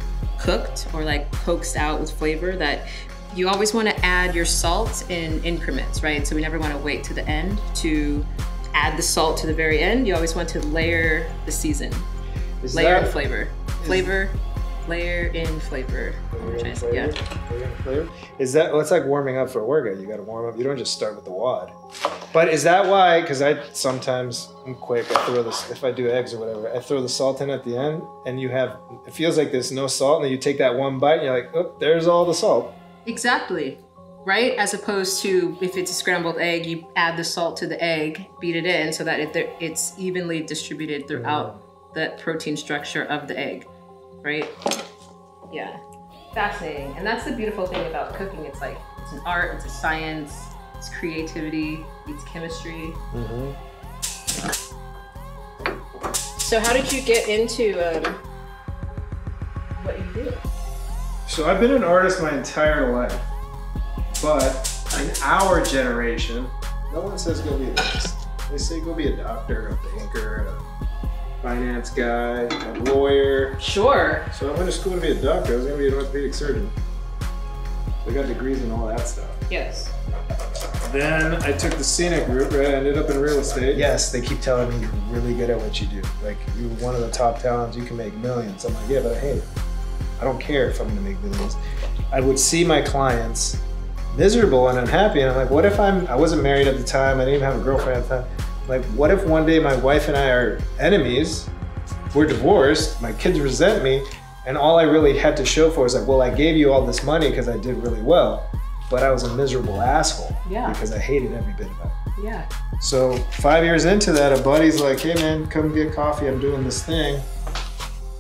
cooked or like coaxed out with flavor. That you always want to add your salt in increments, right? So we never want to wait to the end to add the salt to the very end. You always want to layer the season, Is layer that- in flavor, flavor, layer in flavor. Layer in say, yeah. Layer in flavor? Is that well, it's like warming up for a workout? You got to warm up. You don't just start with the WOD. But is that why? Because I sometimes I'm quick. I throw this if I do eggs or whatever. I throw the salt in at the end, and you have it feels like there's no salt, and then you take that one bite, and you're like, oh, there's all the salt. Exactly. Right? As opposed to if it's a scrambled egg, you add the salt to the egg, beat it in so that it, it's evenly distributed throughout the protein structure of the egg. Right? Yeah. Fascinating. And that's the beautiful thing about cooking. It's like, it's an art, it's a science, it's creativity, it's chemistry. So, how did you get into um, what you do? So I've been an artist my entire life, but in our generation, no one says go be an artist. They say go be a doctor, a banker, a finance guy, a lawyer. Sure. So I went to school to be a doctor. I was gonna be an orthopedic surgeon. I got degrees in all that stuff. Yes. Then I took the scenic route, right? I ended up in real estate. Yes, they keep telling me you're really good at what you do. Like you're one of the top talents, you can make millions. I'm like, yeah, but hey, I don't care if I'm gonna make millions. I would see my clients miserable and unhappy, and I'm like, what if I'm I wasn't married at the time, I didn't even have a girlfriend at the time. Like, what if one day my wife and I are enemies, we're divorced, my kids resent me, and all I really had to show for is like, well, I gave you all this money because I did really well, but I was a miserable asshole Yeah. because I hated every bit of it. Yeah. So five years into that, a buddy's like, "Hey man, come get coffee. I'm doing this thing.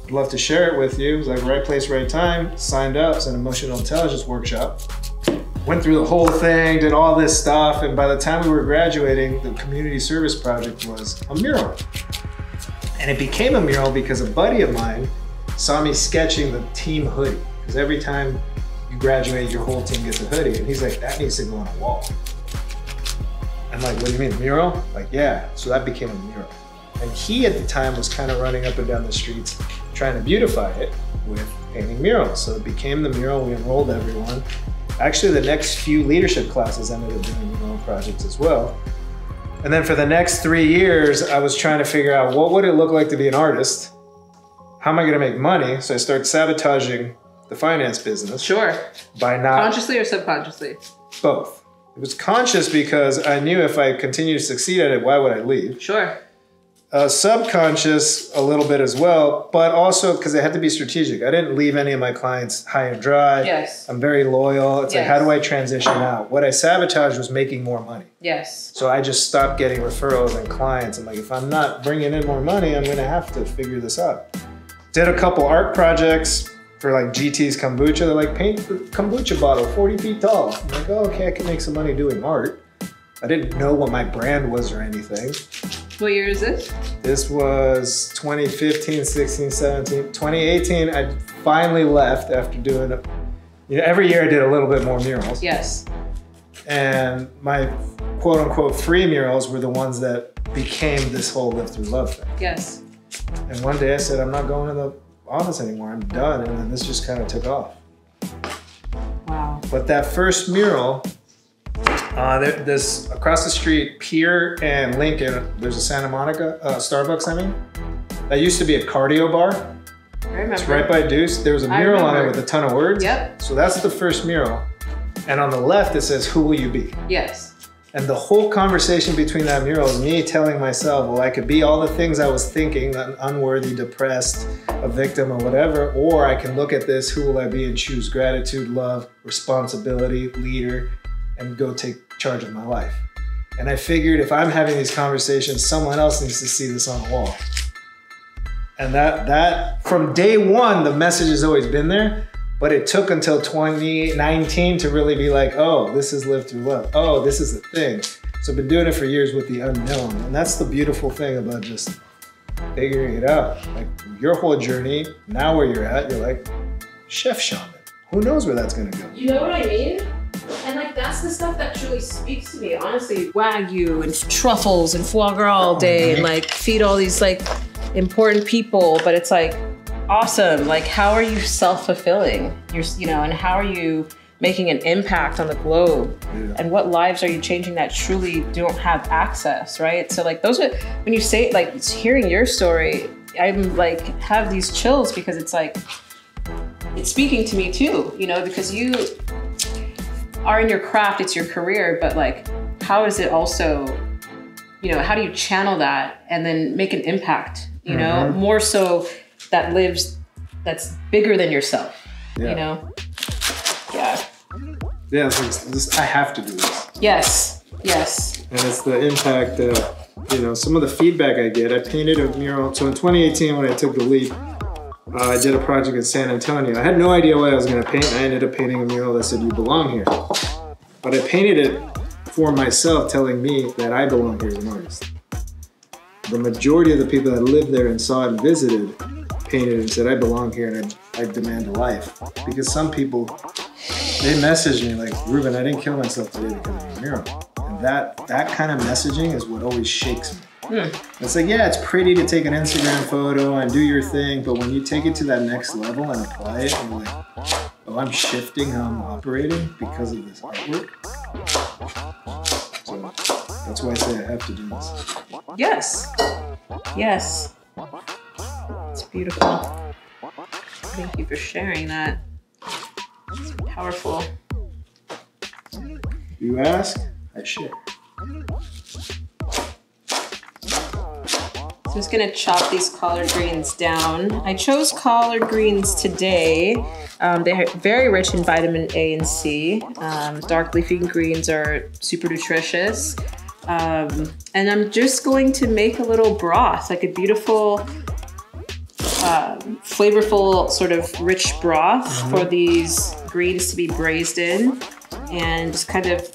I'd love to share it with you." It was like right place, right time. Signed up. It's an emotional intelligence workshop. Went through the whole thing, did all this stuff, and by the time we were graduating, the community service project was a mural. And it became a mural because a buddy of mine saw me sketching the team hoodie. Because every time you graduate, your whole team gets a hoodie, and he's like, "That needs to go on a wall." I'm like, what do you mean, mural? Like, yeah. So that became a mural. And he at the time was kind of running up and down the streets trying to beautify it with painting murals. So it became the mural. We enrolled everyone. Actually, the next few leadership classes ended up doing mural projects as well. And then for the next three years, I was trying to figure out what would it look like to be an artist? How am I going to make money? So I started sabotaging the finance business Sure. by not Consciously or subconsciously? both. It was conscious because I knew if I continued to succeed at it, why would I leave? Sure. Uh, subconscious a little bit as well, but also because I had to be strategic. I didn't leave any of my clients high and dry. Yes. I'm very loyal. It's like, how do I transition out? What I sabotaged was making more money. Yes. So I just stopped getting referrals and clients. I'm like, if I'm not bringing in more money, I'm going to have to figure this out. Did a couple art projects for like GT's kombucha. They're like, paint the kombucha bottle 40 feet tall. I'm like, oh, okay, I can make some money doing art. I didn't know what my brand was or anything. What year is this? This was 2015, 16, 17. 2018, I finally left after doing, a, you know, every year I did a little bit more murals. Yes. And my quote unquote free murals were the ones that became this whole live through love thing. Yes. And one day I said, I'm not going to the office anymore. I'm done. And then this just kind of took off. Wow. But that first mural, uh, there, this across the street, Pier and Lincoln, there's a Santa Monica uh, Starbucks. I mean, that used to be a cardio bar. I remember. It's right by Deuce. There was a mural on it with a ton of words. Yep. So that's the first mural. And on the left, it says, Who will you be? Yes. And the whole conversation between that mural is me telling myself, well, I could be all the things I was thinking, un- unworthy, depressed, a victim, or whatever, or I can look at this, who will I be, and choose gratitude, love, responsibility, leader, and go take charge of my life. And I figured if I'm having these conversations, someone else needs to see this on the wall. And that that from day one, the message has always been there. But it took until 2019 to really be like, oh, this is live through love. Oh, this is the thing. So I've been doing it for years with the unknown. And that's the beautiful thing about just figuring it out. Like your whole journey, now where you're at, you're like, chef shaman. Who knows where that's gonna go? You know what I mean? That's the stuff that truly speaks to me. Honestly, wagyu and truffles and foie gras all oh, day, and like feed all these like important people. But it's like awesome. Like, how are you self fulfilling? You're, you know, and how are you making an impact on the globe? Yeah. And what lives are you changing that truly don't have access? Right. So like those are when you say like hearing your story. I'm like have these chills because it's like it's speaking to me too. You know, because you are in your craft, it's your career, but like, how is it also, you know, how do you channel that and then make an impact, you know, mm-hmm. more so that lives, that's bigger than yourself, Yeah. you know? Yeah. Yeah, this, I have to do this. Yes. Yes. and it's the impact that you know some of the feedback I get. I painted a mural. So in 2018, when I took the leap, uh, I did a project in San Antonio. I had no idea what I was going to paint. I ended up painting a mural that said "You belong here," but I painted it for myself, telling me that I belong here as an artist. The majority of the people that lived there and saw it and visited painted and said, "I belong here and I, I demand a life." Because some people they messaged me like, "Ruben, I didn't kill myself today because of your mural." And that that kind of messaging is what always shakes me. It's like, yeah, it's pretty to take an Instagram photo and do your thing, but when you take it to that next level and apply it, I'm like, oh, I'm shifting how I'm operating because of this artwork. So that's why I say I have to do this. Yes. Yes. It's beautiful. Thank you for sharing that. It's powerful. You ask, I share. I'm just gonna chop these collard greens down. I chose collard greens today. Um, they're very rich in vitamin A and C. Um, dark leafy greens are super nutritious. Um, and I'm just going to make a little broth, like a beautiful, um, flavorful, sort of rich broth for these greens to be braised in. And just kind of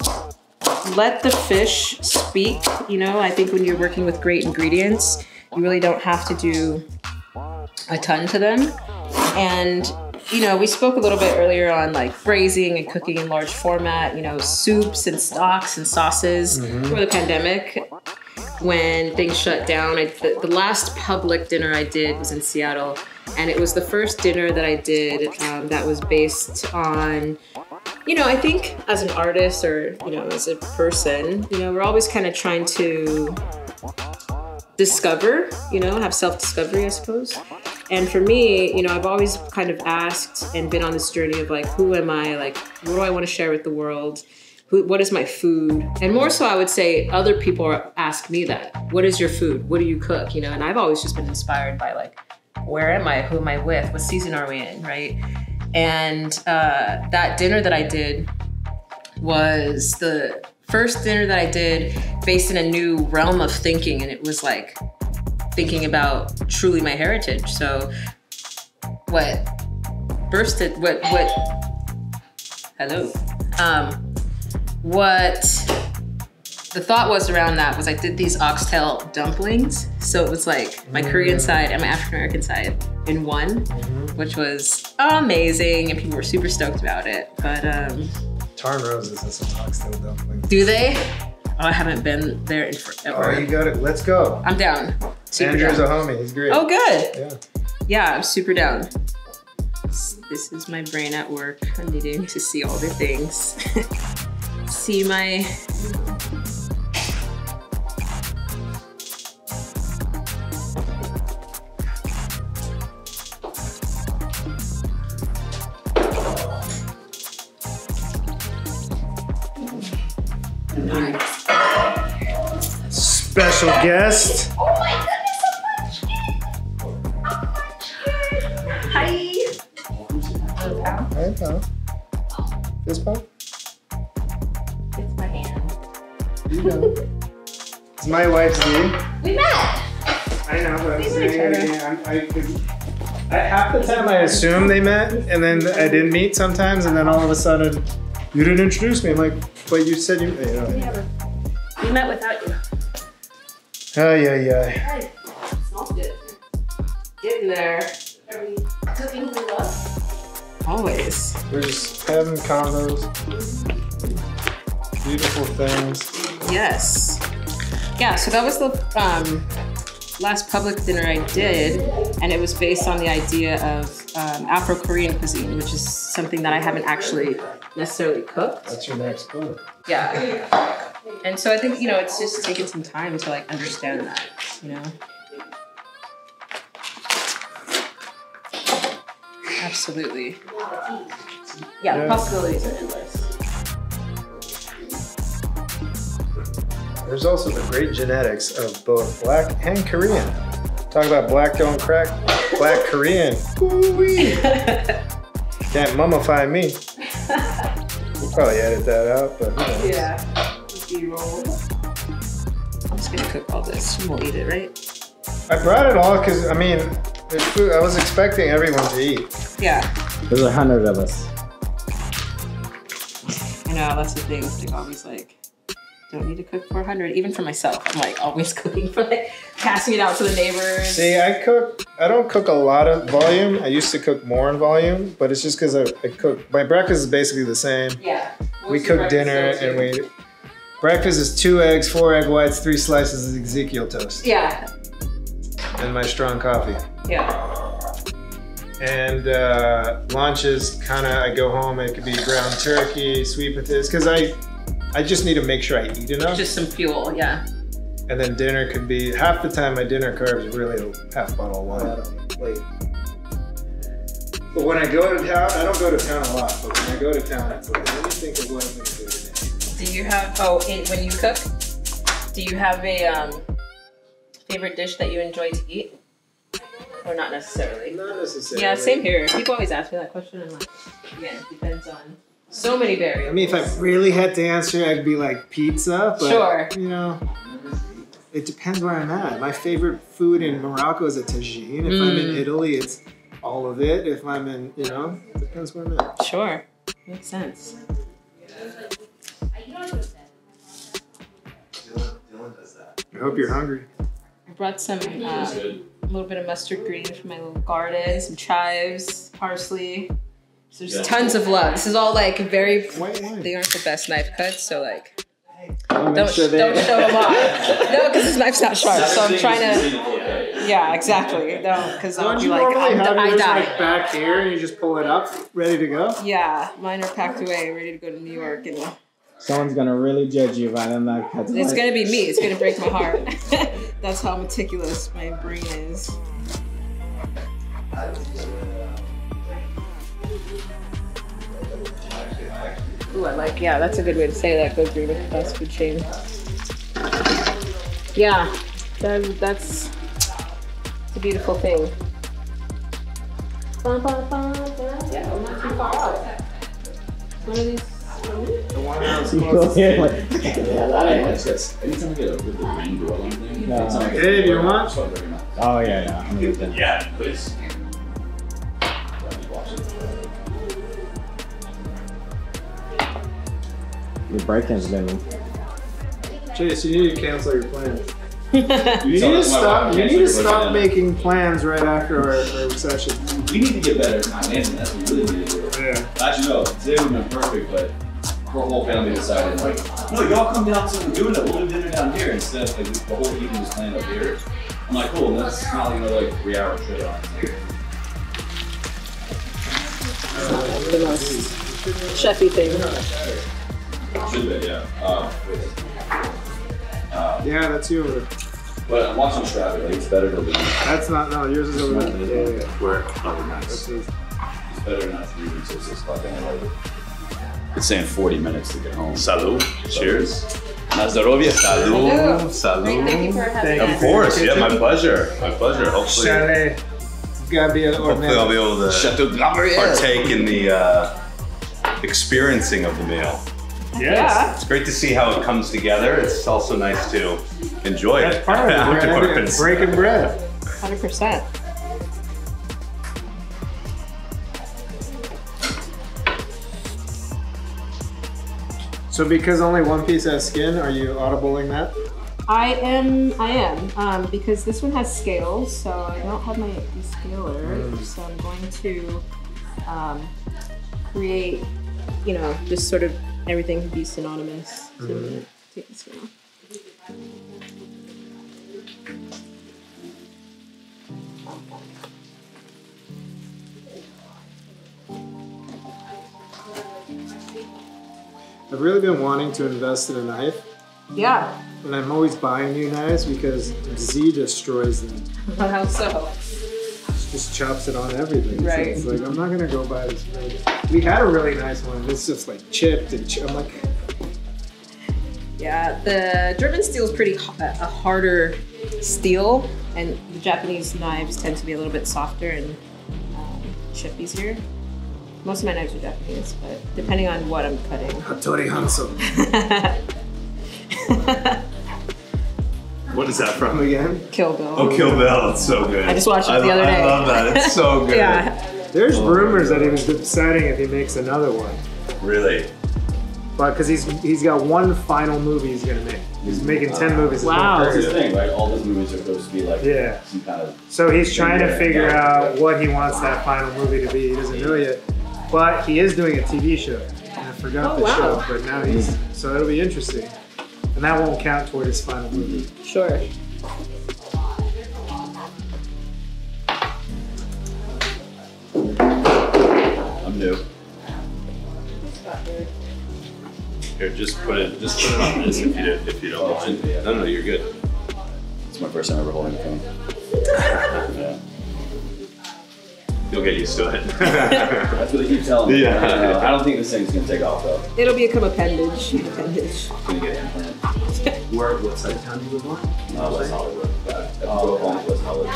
let the fish speak. You know, I think when you're working with great ingredients, you really don't have to do a ton to them. And you know, we spoke a little bit earlier on like braising and cooking in large format, you know, soups and stocks and sauces for the pandemic. When things shut down, I, the, the last public dinner I did was in Seattle, and it was the first dinner that I did um, that was based on you know, I think as an artist or, you know, as a person, you know, we're always kind of trying to discover, you know, have self discovery, I suppose. And for me, you know, I've always kind of asked and been on this journey of like, who am I? Like, what do I want to share with the world? Who, what is my food? And more so, I would say other people ask me that. What is your food? What do you cook? You know, and I've always just been inspired by like, where am I? Who am I with? What season are we in? Right. And uh, that dinner that I did was the first dinner that I did based in a new realm of thinking. And it was like thinking about truly my heritage. So, what bursted, what, what, hello. Um, what the thought was around that was I did these oxtail dumplings. So it was like my Korean side and my African American side in one, which was amazing. And people were super stoked about it. But um, Tarn Roses has some oxtail dumplings. do they? Oh, I haven't been there in forever. Oh, you got it. Let's go. I'm down. Super Andrew's down. a homie. He's great. Oh, good. Yeah. Yeah, I'm super down. This is my brain at work. I'm needing to see all the things. see my. Special guest. Oh my goodness, so much! Hi! Hey, pal. This pal? It's my hand. You know. it's my wife's name. We met! I know, but I'm saying each it I'm- I, could- I, half the time I assume they met, and then I didn't meet sometimes, and then all of a sudden, you didn't introduce me. I'm like, but you said you. you know. Yeah, we met without you. Yeah, yeah. Hi. Smells good. Getting there. Are we cooking we love? Always. We're just having convos. Beautiful things. Yes. Yeah, so that was the um, last public dinner I did, and it was based on the idea of um, Afro Korean cuisine, which is something that I haven't actually necessarily cooked. That's your next book. Yeah. And so I think, you know, it's just taken some time to like understand that, you know? Absolutely. Yeah, the Yeah. possibilities are endless. There's also the great genetics of both black and Korean. Talk about black don't crack, black Korean. Ooh-wee. Can't mummify me. We'll probably edit that out, but who knows? B-roll. I'm just gonna cook all this and we'll eat it, right? I brought it all because I mean, there's food. I was expecting everyone to eat. Yeah. There's a hundred of us. I know, that's the thing. It's like always like, don't need to cook for 100. Even for myself, I'm like always cooking for like passing it out to the neighbors. See, I cook. I don't cook a lot of volume. I used to cook more in volume, but it's just because I, I cook. My breakfast is basically the same. Yeah. we What's your cook dinner and we Breakfast is two eggs, four egg whites, three slices of Ezekiel toast, Yeah. and my strong coffee. Yeah. And uh, lunch is kind of I go home it could be ground turkey, sweet potatoes, because I I just need to make sure I eat enough. Just some fuel. Yeah. and then dinner could be half the time my dinner carb is really a half bottle of wine. Like, but when I go to town, I don't go to town a lot. But when I go to town, it's like let me think of what I'm gonna do today. Do you have oh in, when you cook? Do you have a um, favorite dish that you enjoy to eat, or not necessarily? Not necessarily. Yeah, same here. People always ask me that question. I'm like, again, it depends on so many variables. I mean, if I really had to answer, I'd be like pizza. But, Sure. You know, it depends where I'm at. My favorite food in Morocco is a tagine. If I'm in Mm. Italy, it's all of it. If I'm in, you know, it depends where I'm at. Sure, makes sense. Hope you're hungry. I brought some uh, a little bit of mustard green from my little garden, some chives, parsley. So there's Yeah. tons of love. This is all like very. White wine. They aren't the best knife cuts, so like I'll don't sure don't show them off. No, because this knife's not sharp, so I'm trying to. Yeah, exactly. No, because I'll Don't be you like, normally I'm, have I die. like back here and you just pull it up, ready to go? Yeah, mine are packed away, ready to go to New York, and Someone's gonna really judge you by them that cuts. it's gonna be me. It's gonna break my heart. That's how meticulous my brain is. Ooh, I like. Yeah, that's a good way to say that. Go green with the fast food chain. Yeah, that, that's it's a beautiful thing. Yeah, I'm not too far out. One of these. The one ounce You go here like, It's just anytime I get a really green growing thing, No. it's like- Hey, do you want? oh yeah, yeah. I'm with them. Yeah, please. Your break-in's been. Chase, you need to cancel your plans. you You need So to stop. You need to stop everything. making plans right after our, our session. We need to get better at time management. That's what we really need to do. Yeah. Actually, no, today would have been perfect, but our whole family decided, like, no, y'all come down to doing it. We'll do dinner down here instead of like, the whole evening just playing up here. I'm like, cool, that's not like another like three hour trip. the most chefy thing. Should be, yeah. Um, uh, Yeah, that's you. over there. but I'm watching traffic. Like, it's better to leave. That's not. No, yours is over there. Yeah, yeah, yeah. Where? Oh, That's nice. his. It's better not to leave until six o'clock anyway. It's saying 40 minutes to get home. Salud. Cheers. Na zdrowie. Salud. Great, Salud. thank you for having Thank Of course. Yeah, my pleasure. My pleasure. Hopefully, Chalet. Gabriel hopefully I'll be Ornella. able to Chateau Gabriel. partake in the uh, experiencing of the meal. Yeah. It's great to see how it comes together. It's also nice to enjoy That's it part of it. Breaking bread. 100%. So because only one piece has skin, are you audibling that? I am, I am, um, because this one has scales, so I don't have my descaler, so I'm going to um, create, you know, just sort of everything be synonymous. So gonna take this one off. I've really been wanting to invest in a knife, Yeah. and I'm always buying new knives because Z destroys them. How so? Just chops it on everything. So Right. it's like I'm not gonna go buy this. We had a really nice one. It's just like chipped and I'm like, Yeah, the German steel is pretty a harder steel, and the Japanese knives tend to be a little bit softer and um, chip easier. Most of my knives are Japanese, but depending on what I'm cutting. Hattori Hanzo. What is that from? Again, Kill Bill. Oh, Kill Bill. It's so good. I just watched it I the other day. I love that. It's so good. yeah. there's rumors that he was deciding if he makes another one, Really. but because he's he's got one final movie he's gonna make. He's making ten movies. Wow. That's career. the thing, right? All those movies are supposed to be like Yeah. some kind of. So he's trying to figure out what he wants that final movie to be. He doesn't know yet, but he is doing a TV show. And I forgot Oh, the wow. show, but now he's so it'll be interesting. and that won't count toward his final movie. Sure. I'm new. Here, just put it, just put it on this if you, if you don't mind. No, no, you're good. It's my first time ever holding a phone. Yeah. You'll get used to it. That's what they keep telling me. Yeah. Uh, I don't think this thing's gonna take off though. It'll become appendage. Appendage. Gonna get implant. Where, what side of town do you live on? Uh, West Hollywood. But I have to go home to West Hollywood.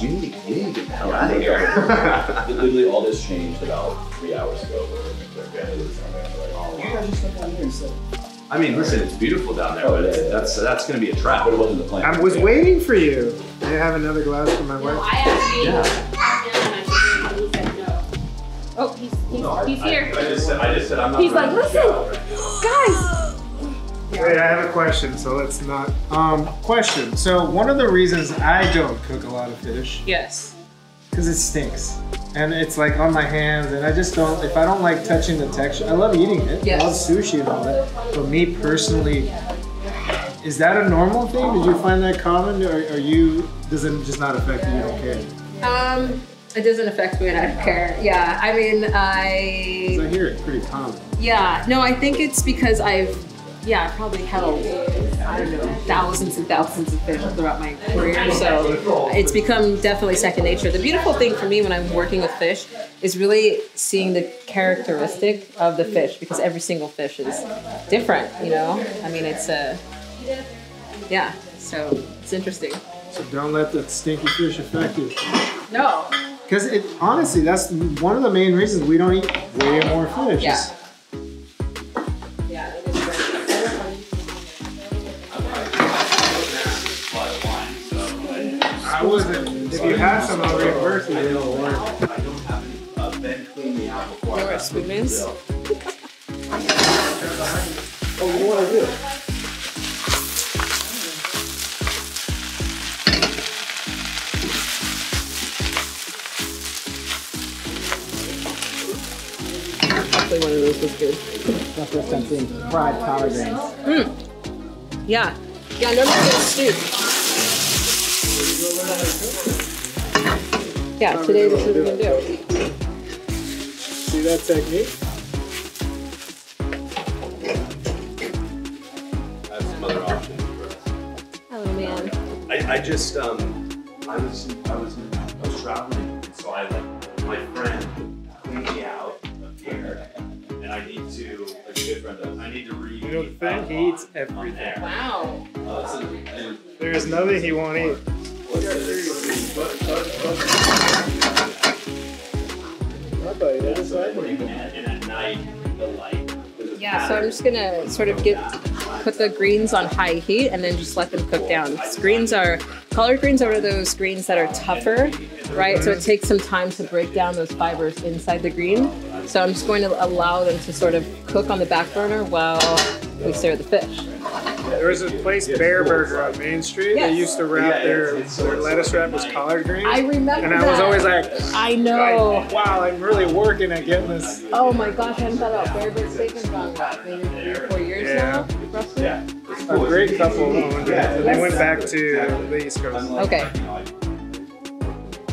You need, you need to get the hell out of here. Literally, all this changed about three hours ago. You guys just come down here instead. I mean, listen, it's beautiful down there, but it's, that's that's gonna be a trap. But it wasn't the plan. I was waiting for you. I have another glass for my No, wife. I asked Yeah. him, and he said no. Oh, he's, he's, he's here. I just said, I just said I'm not. He's like, listen, go." guys. Wait, I have a question, so let's not. Um, question. So one of the reasons I don't cook a lot of fish Yes. because it stinks, and it's like on my hands, and I just don't. If I don't like touching the texture, I love eating it. Yes. I love sushi and all that. But me personally, is that a normal thing? Did you find that common, or are you? Does it just not affect you? You don't care? Um, it doesn't affect me and I don't care. Yeah, I mean I, I hear it pretty common. yeah, no, I think it's because I've, yeah, I probably held, I don't know, thousands and thousands of fish throughout my career. So it's become definitely second nature. The beautiful thing for me when I'm working with fish is really seeing the characteristic of the fish because every single fish is different, you know? I mean, it's a, yeah, so it's interesting. So don't let the stinky fish affect you. No. Because it honestly, that's one of the main reasons we don't eat way more fish. Yeah, I wasn't. If you have some, I'll reimburse you. Don't worry. Laura Spooners. Oh, you want to do it? Hopefully one of those was good. My first time seeing fried collard greens. Yeah. Yeah, no, no, it's stew. Yeah, today this is what we're gonna do. See that technique? I have some other options. for us. Oh man. I, I just um I was I was I was traveling so I like my friend cleaned me out of here and I need to a good friend of I need to read You know the thing? He eats everything. Wow. Uh, this is- and- There is nothing he won't eat. and at night the light Yeah, so I'm just gonna sort of get put the greens on high heat and then just let them cook down. Greens are collard greens are those greens that are tougher, right? So it takes some time to break down those fibers inside the green. So I'm just going to allow them to sort of cook on the back burner while we stir the fish. There was a place, Bear Burger on Main Street. Yes. They used to wrap their, their lettuce wrap was collard greens. I remember and I was that. always like, I know. like, wow, I'm really working at getting this. Oh my gosh, I haven't thought about Bear Burger Bacon's gone what, maybe three or four years Yeah. now, roughly? A great couple owned it, and they went back to the East Coast. Okay.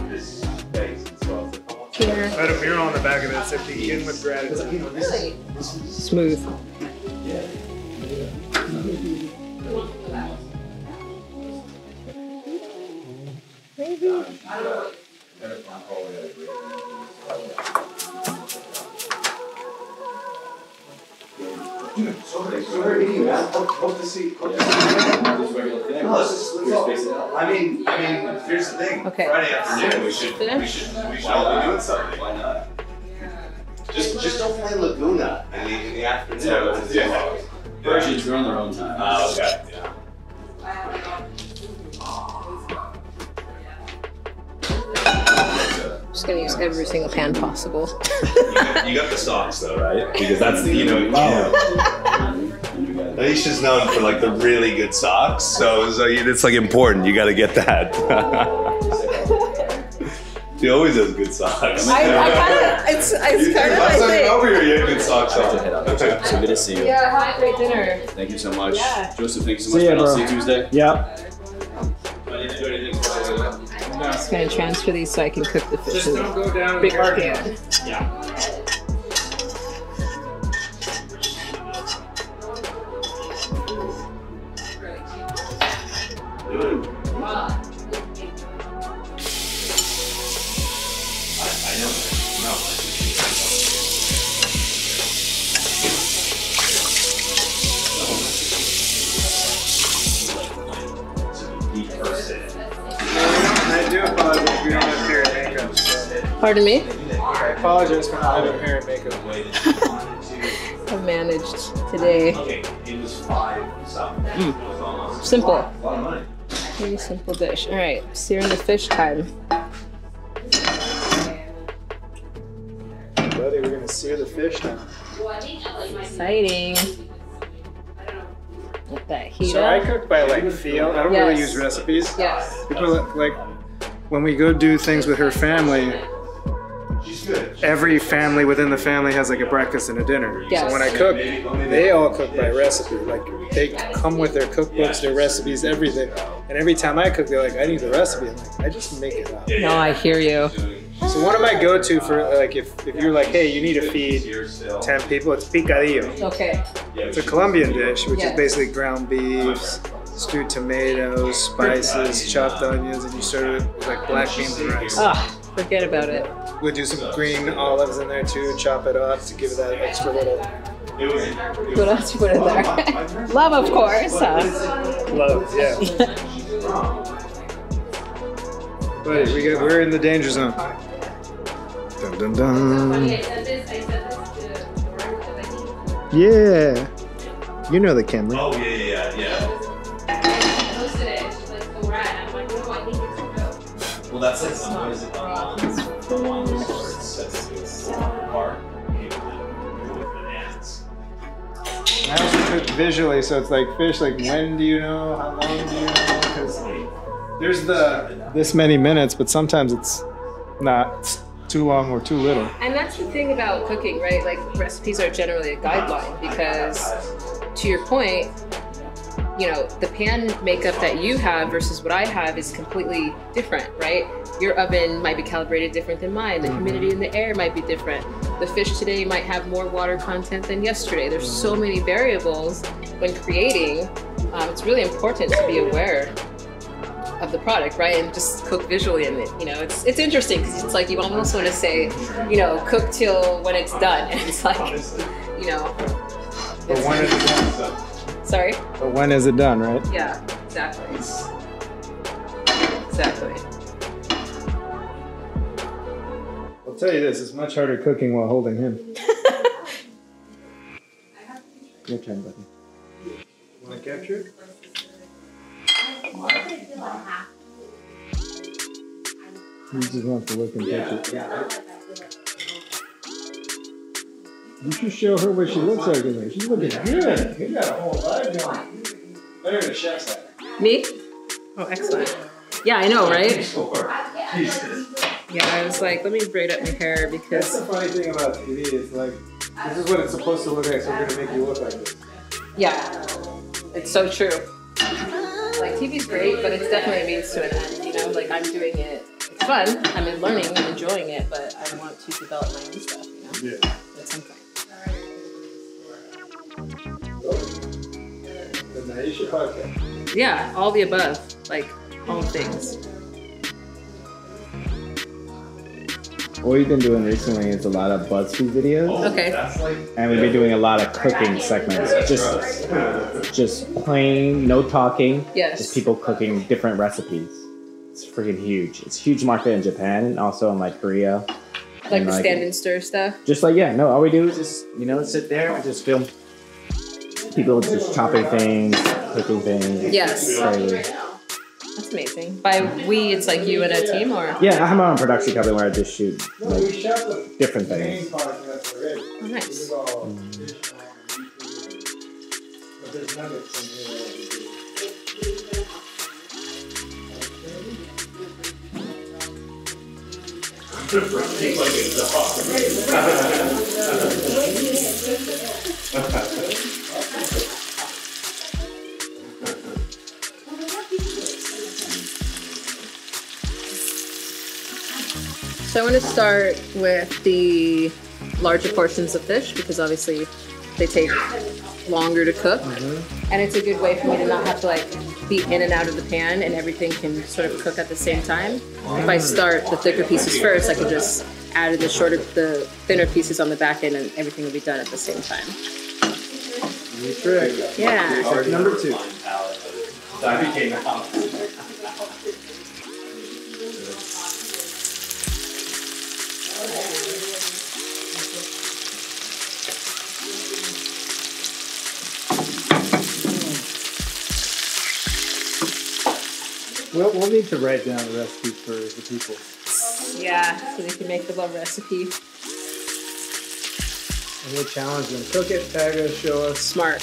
this space and so I was like Here. I had a mural on the back of it that said begin with gratitude. Really? Smooth. Hope to see hope to see Just regular thing. No, let's just, let's Just space. I mean, I mean, here's the thing. Okay. Friday afternoon, we should, we Finish? should, we should all be doing something. Why not? Just, just don't play Laguna in the, in the afternoon. Yeah. Virgins are on their own time. Oh, okay, Just gonna use every single pan possible. You got, you got the socks though, right? Because that's the, you know, you know. Aisha's known for like the really good socks, so so it's like important. You got to get that. He always has good socks. I, I kind of, it's, it's kind of my time you thing. over here, you had good socks I have to on. head out. So good to see you. Yeah, have a great dinner. Thank you so much. Yeah. Joseph, thank you so much. See ya, man. I'll see you Tuesday. Yep. Just gonna transfer these so I can cook the fish. In don't go down. Big there. can. Yeah. Pardon me? I apologize for not having hair and makeup. I've managed today. It was five. Simple. Very simple dish. All right, searing the fish time. Buddy, we're gonna sear the fish now. Exciting. Let that heat So I cook by like feel. I don't really use recipes. Yes. People like when we go do things with her family. Every family within the family has like a breakfast and a dinner. Yes. So when I cook, they all cook by recipe. Like they come with their cookbooks, their recipes, everything. And every time I cook, they're like, "I need the recipe." I'm like, "I just make it up." No, I hear you. So one of my go-to for like if, if you're like, "Hey, you need to feed 10 people," it's picadillo. Okay. It's a Colombian dish, which Yes. is basically ground beefs, stewed tomatoes, spices, chopped onions, and you serve it with like black beans and rice. Ah, forget about it. We'll do some green olives in there too, chop it up to give it that extra little What else you put in there? Love, of course. Huh? love. Yeah. Buddy, we get, we're in the danger zone. Dun dun dun. Yeah. You know the camera. Oh yeah, yeah, yeah. Well, that's like some, what is it? Visually, so it's like fish. Like when do you know? How long do you know? Because there's the this many minutes, but sometimes it's not too long or too little. And that's the thing about cooking, right? Like recipes are generally a guideline because, to your point, you know, the pan makeup that you have versus what I have is completely different, right? Your oven might be calibrated different than mine. The mm-hmm. humidity in the air might be different. The fish today might have more water content than yesterday. There's so many variables when creating. Um, it's really important to be aware of the product, right? And just cook visually in it. You know, it's it's interesting because it's like you almost want to say, you know, cook till when it's done, and it's like, you know, But when is it done? sorry. But when is it done, right? Yeah, exactly. Exactly. Tell you this: it's much harder cooking while holding him. Your turn, buddy. Want to capture it? You just want to look and touch it. You should show her what she looks like in there. She's looking good. You got a whole vibe going. Better than the chef's. Me? Oh, excellent. Yeah, I know, right? Yeah, I was like, let me braid up my hair because. That's because the funny thing about TV. It's like, this is what it's supposed to look like, so we're gonna make you look like this. yeah, it's so true. Like TV's great, but it's definitely a means to an end. You know, like I'm doing it. It's fun. I'm learning. I'm enjoying it, but I want to develop my own stuff. You know, Yeah. at some point. The Nyesha podcast. Yeah, all the above, like all things. What we've been doing recently is a lot of BuzzFeed videos, oh, Okay. and we've been doing a lot of cooking segments. Just, just plain, no talking. Yes. Just people cooking different recipes. It's freaking huge. It's a huge market in Japan and also in like Korea. Like And, the stand and stir stuff. Just like yeah, no, all we do is just you know sit there and just film people just chopping things, cooking things. Yes. Crazy. That's amazing. By we, it's like you and a team, or Yeah, I have my own production company where I just shoot like different things. oh, nice. So I want to start with the larger portions of fish because obviously they take longer to cook. Mm-hmm. And it's a good way for me to not have to like be in and out of the pan and everything can sort of cook at the same time. If I start the thicker pieces first, I can just add the shorter, the thinner pieces on the back end and everything will be done at the same time. New trick. Yeah. Trick number two. That became out. We'll, we'll need to write down a recipe for the people. Yeah, so they can make the love recipe. And we'll challenge them. Cook it, tag us, show us. Smart.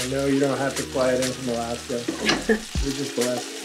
I know you don't have to fly it in from Alaska. We're just blessed.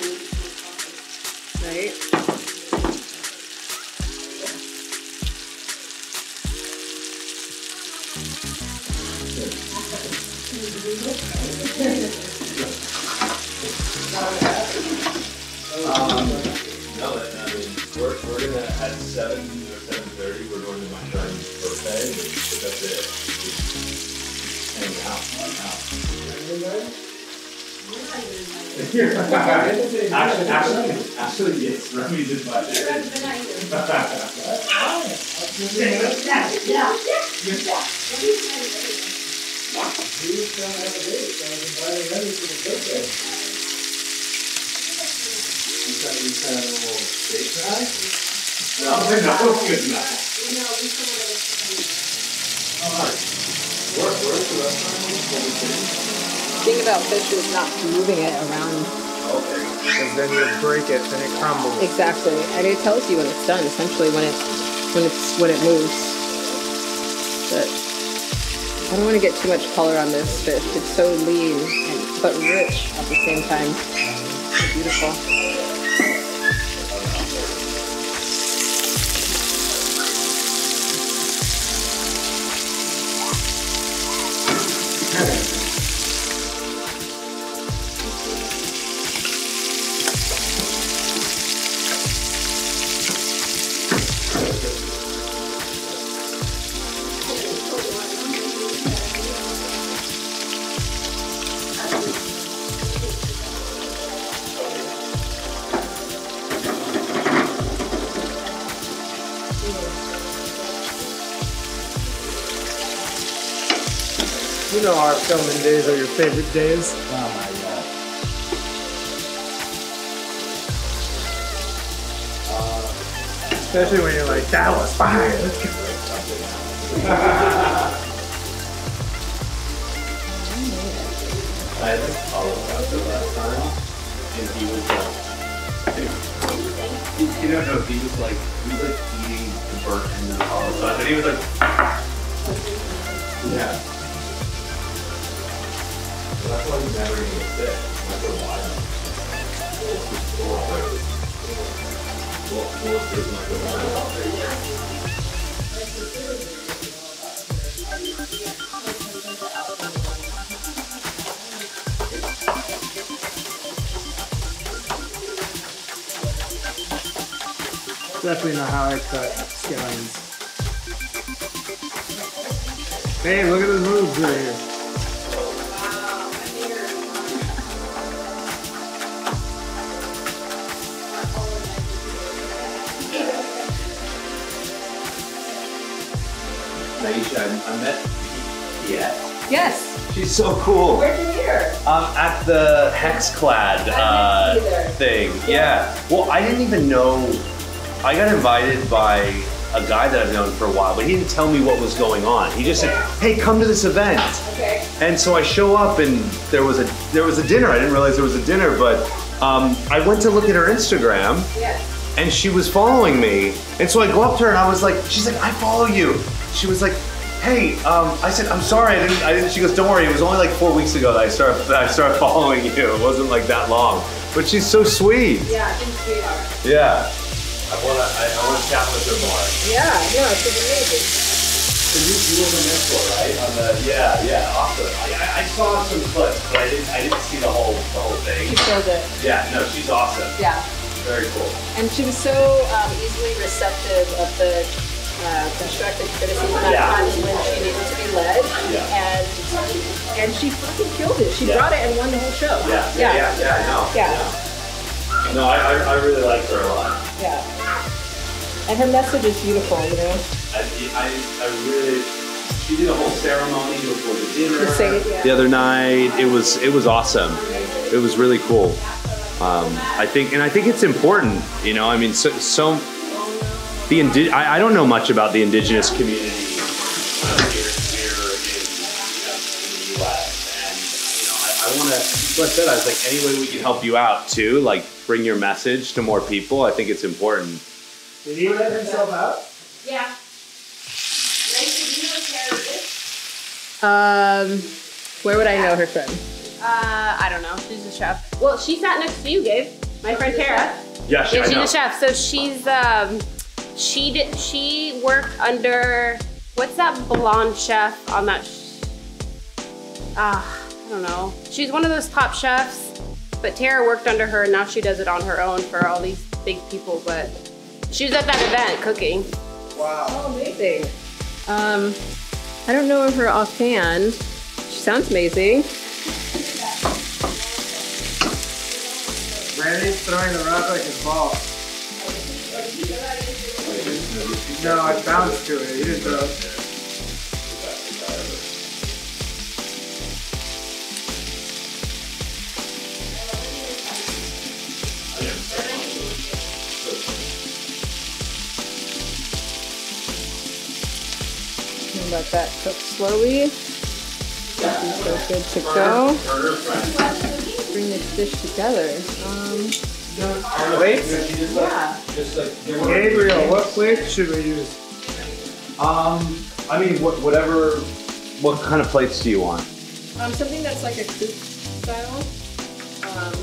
No, no, good enough. Alright. The thing about fish is not moving it around Okay. Because then you break it and it crumbles. exactly, and it tells you when it's done. Essentially, when it when it's when it moves. But I don't want to get too much color on this fish. It's so lean and, but rich at the same time. So beautiful. Filming days are your favorite days. Oh my god. Uh, Especially when you're like, that was fire. I had this college after last time, and he was like, you know, no, he was like, he was like eating the burnt end of the sauce, and he was like, yeah. That's why never. That's. Definitely not how I cut scallions. Hey, look at the moves right here. Nyesha, I, I met Yes. Yes. She's so cool. Where'd you meet her? Um, at the Hexclad uh, see you there. thing. Yeah. Well, I didn't even know. I got invited by a guy that I've known for a while, but he didn't tell me what was going on. He just said, "Hey, come to this event." Okay. And so I show up, and there was a there was a dinner. I didn't realize there was a dinner, but um, I went to look at her Instagram, Yes. and she was following me. And so I go up to her, and I was like, "She's like, I follow you." She was like, "Hey," um, I said, "I'm sorry, I didn't." I didn't. She goes, "Don't worry. It was only like four weeks ago that I started that I started following you. It wasn't like that long." But she's so sweet. Yeah, I she's a sweetheart. Yeah. I wanna I, I wanna chat with her more. Yeah, no, she's amazing. So you, you live in Nashville, right? On the yeah, yeah, awesome. I, I, I saw some clips, but I didn't I didn't see the whole the whole thing. She killed it. Yeah, no, she's awesome. Yeah. Very cool. And she was so um, easily receptive of the uh, constructive criticism at Yeah. She fucking killed it. She Yeah. brought it and won the whole show. Yeah, yeah, yeah, yeah, I know. Yeah. No, I, I, I really liked her a lot. Yeah. And her message is beautiful, you know? I, I, I really. She did a whole ceremony before the dinner. The singing, yeah. The other night, it was it was awesome. It was really cool. Um, I think, and I think it's important. You know, I mean, so, so the indi- I, I don't know much about the indigenous community want to. So I said, I was like, any way we can help you out too, like bring your message to more people. I think it's important. Did he let himself out? Yeah. Um, where would I know her from? Uh, I don't know. She's a chef. Well, she sat next to you, Gabe. My friend Tara. Yeah, she- Yeah, I she's know. a chef. So she's um, she did she worked under what's that blonde chef on that? Sh- ah, I don't know. She's one of those top chefs, but Tara worked under her, and now she does it on her own for all these big people. But she was at that event cooking. Wow. Oh, amazing. Um, I don't know her offhand. She sounds amazing. Randy's throwing the rock like his ball. No, I bounced to it. He didn't throw let that cook slowly. This is good to go. Bring this dish together. Um, Plates? yeah. Gabriel, what plate should we use? Um, I mean, what, whatever. What kind of plates do you want? Um, something that's like a coupe style. Um,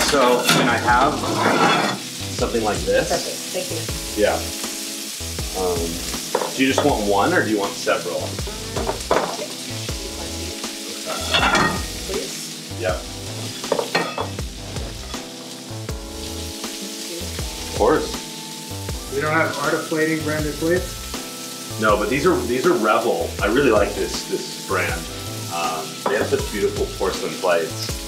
So, can I have something like this? perfect. Thank you. Yeah. Um, do you just want one, or do you want several? Please. Yep. Of course. We don't have art of plating branded plates? No, but these are these are Revol. I really like this this brand. Um, they have such beautiful porcelain plates.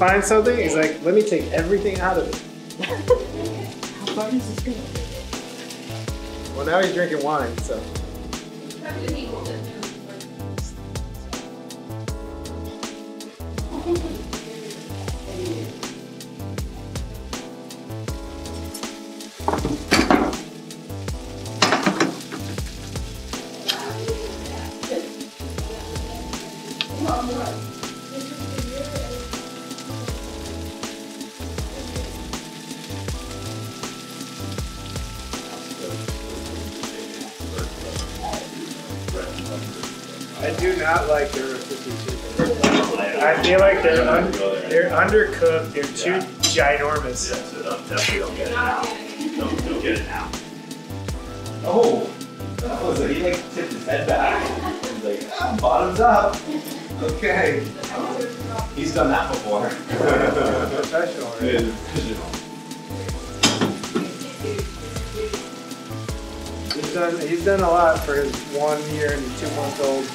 He finds something, he's like, let me take everything out of it. How far does this go? Well, now he's drinking wine, so. They're undercooked. They're too ginormous. Yeah, so don't, definitely don't get it now. Don't, don't get it now. Oh, that was it. He like tipped his head back. He's like, ah, bottoms up. Okay. He's done that before. Professional. Right? He's done he's done a lot for his one year and two month old.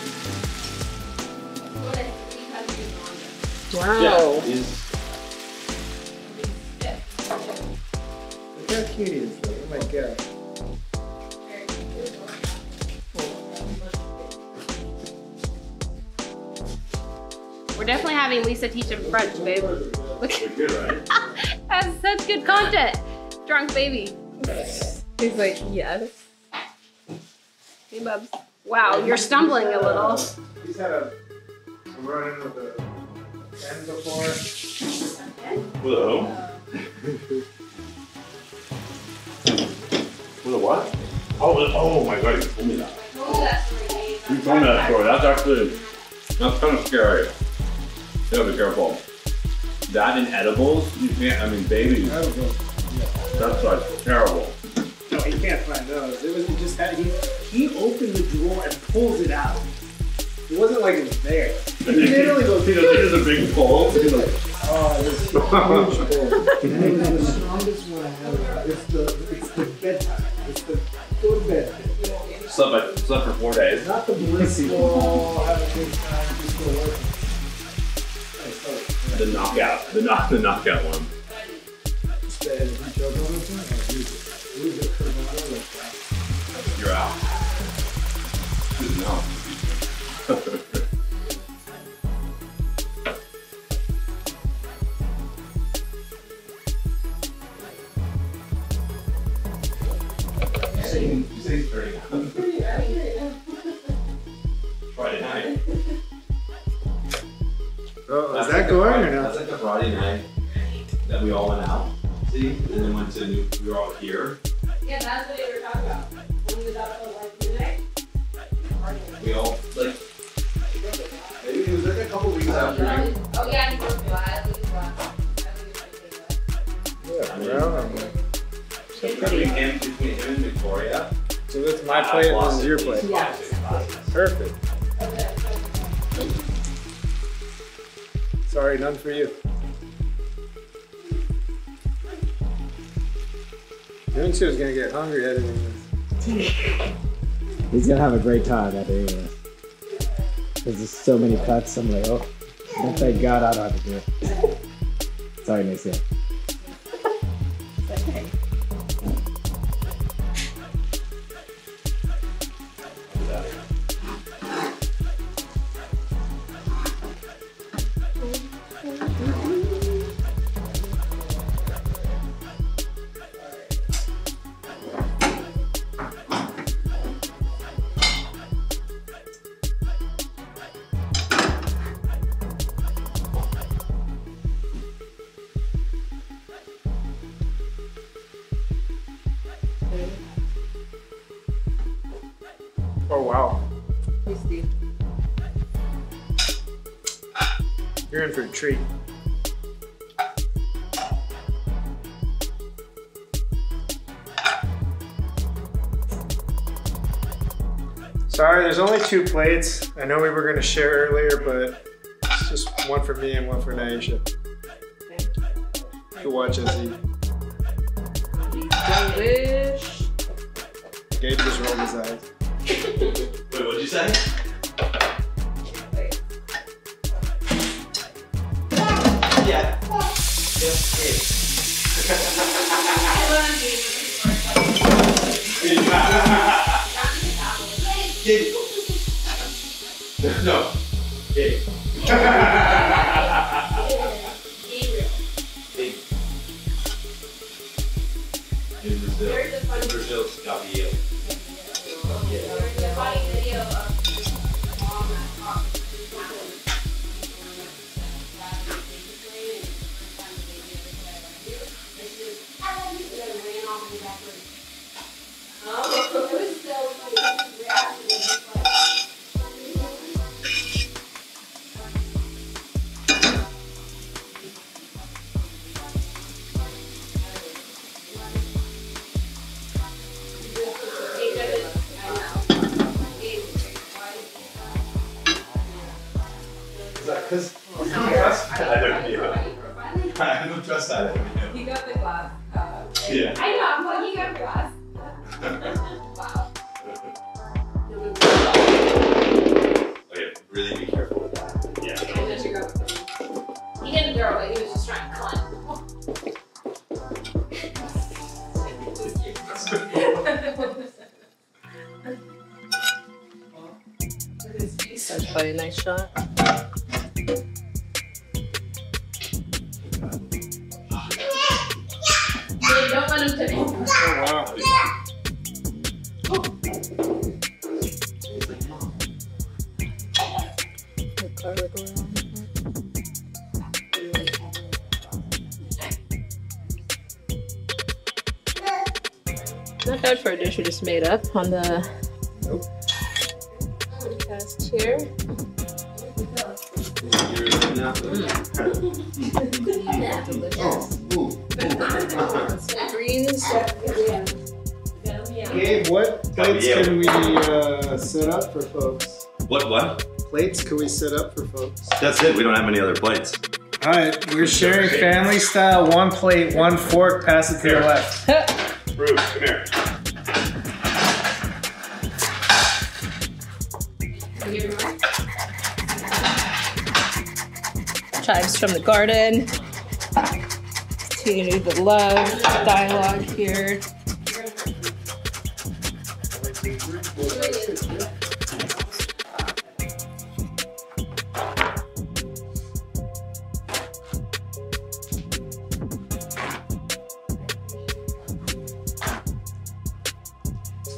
Wow. Yeah, him French, babe. Look, they're good, right? that's such good content. Drunk baby. He's like, yes. Hey, bubs. Wow, you're stumbling a little. He's had a, a run in with a pen before. With a who? With a what? Oh, oh my god, you told me that. You told me that story. That's actually, that's kind of scary. You gotta be careful. That in edibles, you can't, I mean, babies, I don't that's like terrible. No, he can't find those. It was it just had he he opened the drawer and pulls it out. It wasn't like it was there. He literally goes, He does a big pull. He's like, Oh, this huge bowl. And it the strongest one I have. It's the it's the bedtime. It's the go to bed. slept, like, slept for four days. Not the blissful have a good time, just go work. The knockout, the knock, the knockout one. You're out. No. You say you Oh, That's is that the going or not? That's like the Friday night that we all went out. See, and then went to New, we were all here. Yeah, that's what you were talking about. When we was out for like music. We all like. Maybe it was like a couple weeks after. you- Oh yeah, I think glad. Yeah, I mean, well, I'm like- Between him, between him and Victoria. So that's my I- plate I've and this is your at plate. least five, six Sorry, none for you. Yunsu was gonna get hungry editing this. He's gonna have a great time editing this. Because uh, there's so many cuts, I'm like, oh, thank God I don't have to do it. Sorry, Oh wow. You're in for a treat. Sorry, there's only two plates. I know we were gonna share earlier, but it's just one for me and one for Nyesha. To watch us eat. Delish. Gabe just rolled his eyes. Wait, what'd you say? Yeah. No. Gabe. Made up on the podcast here. Greens. Gabe, what plates yeah. can we uh, set up for folks? What? What? Plates can we set up for folks? That's it. We don't have any other plates. All right, we're sharing family style. One plate, one fork. Pass it to the left. Bruce, come here. Chives from the garden. Continue the love dialogue here.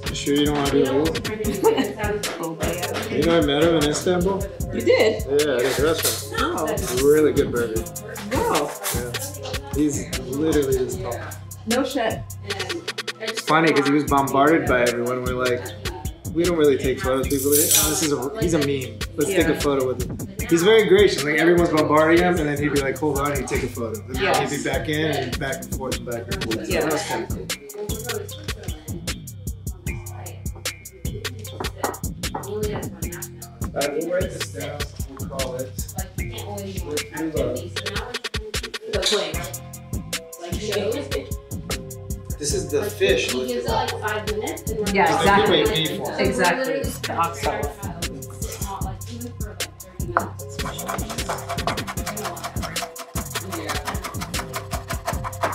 You sure you don't want to do it? You know, I met him in Istanbul. You did? Yeah, at his restaurant. Really good burger. Wow. Yeah. He's literally this tall. No shit. It's funny because he was bombarded by everyone. We're like, we don't really take photos. People, like, oh, this is a, he's a meme. Let's take a photo with him. He's very gracious. Like everyone's bombarding him, and then he'd be like, hold on, he'd take a photo. And then Yes. he'd be back in and back and forth and back and forth. So Yes. that was kind of cool. Uh, we'll write this down. We'll call it. The plate. This is the fish. He gives it like five minutes. and Yeah, exactly. Like, wait. Exactly. The oxtail. It's not like even for like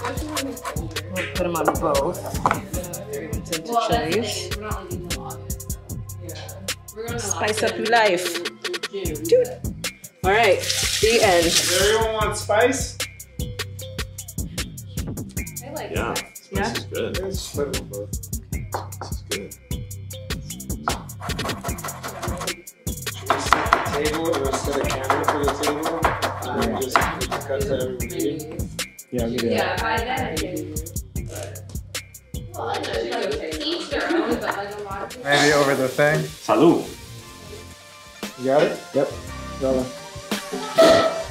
30 minutes. We'll put them on both. Everyone's into Well, chilies. we're not leaving till August. We're going to Spice up your life. Dude. All right. The end. Does everyone want spice? I like Yeah. that. Yeah. This is good. Let's split them both. This is good. Table or set a camera for the table. And then just cut to everyone eating. Yeah, we do. Yeah, by then I can. Well, I know, like, each their own, but like a lot of people. Maybe over the thing. Salud. You got it? Yep. Música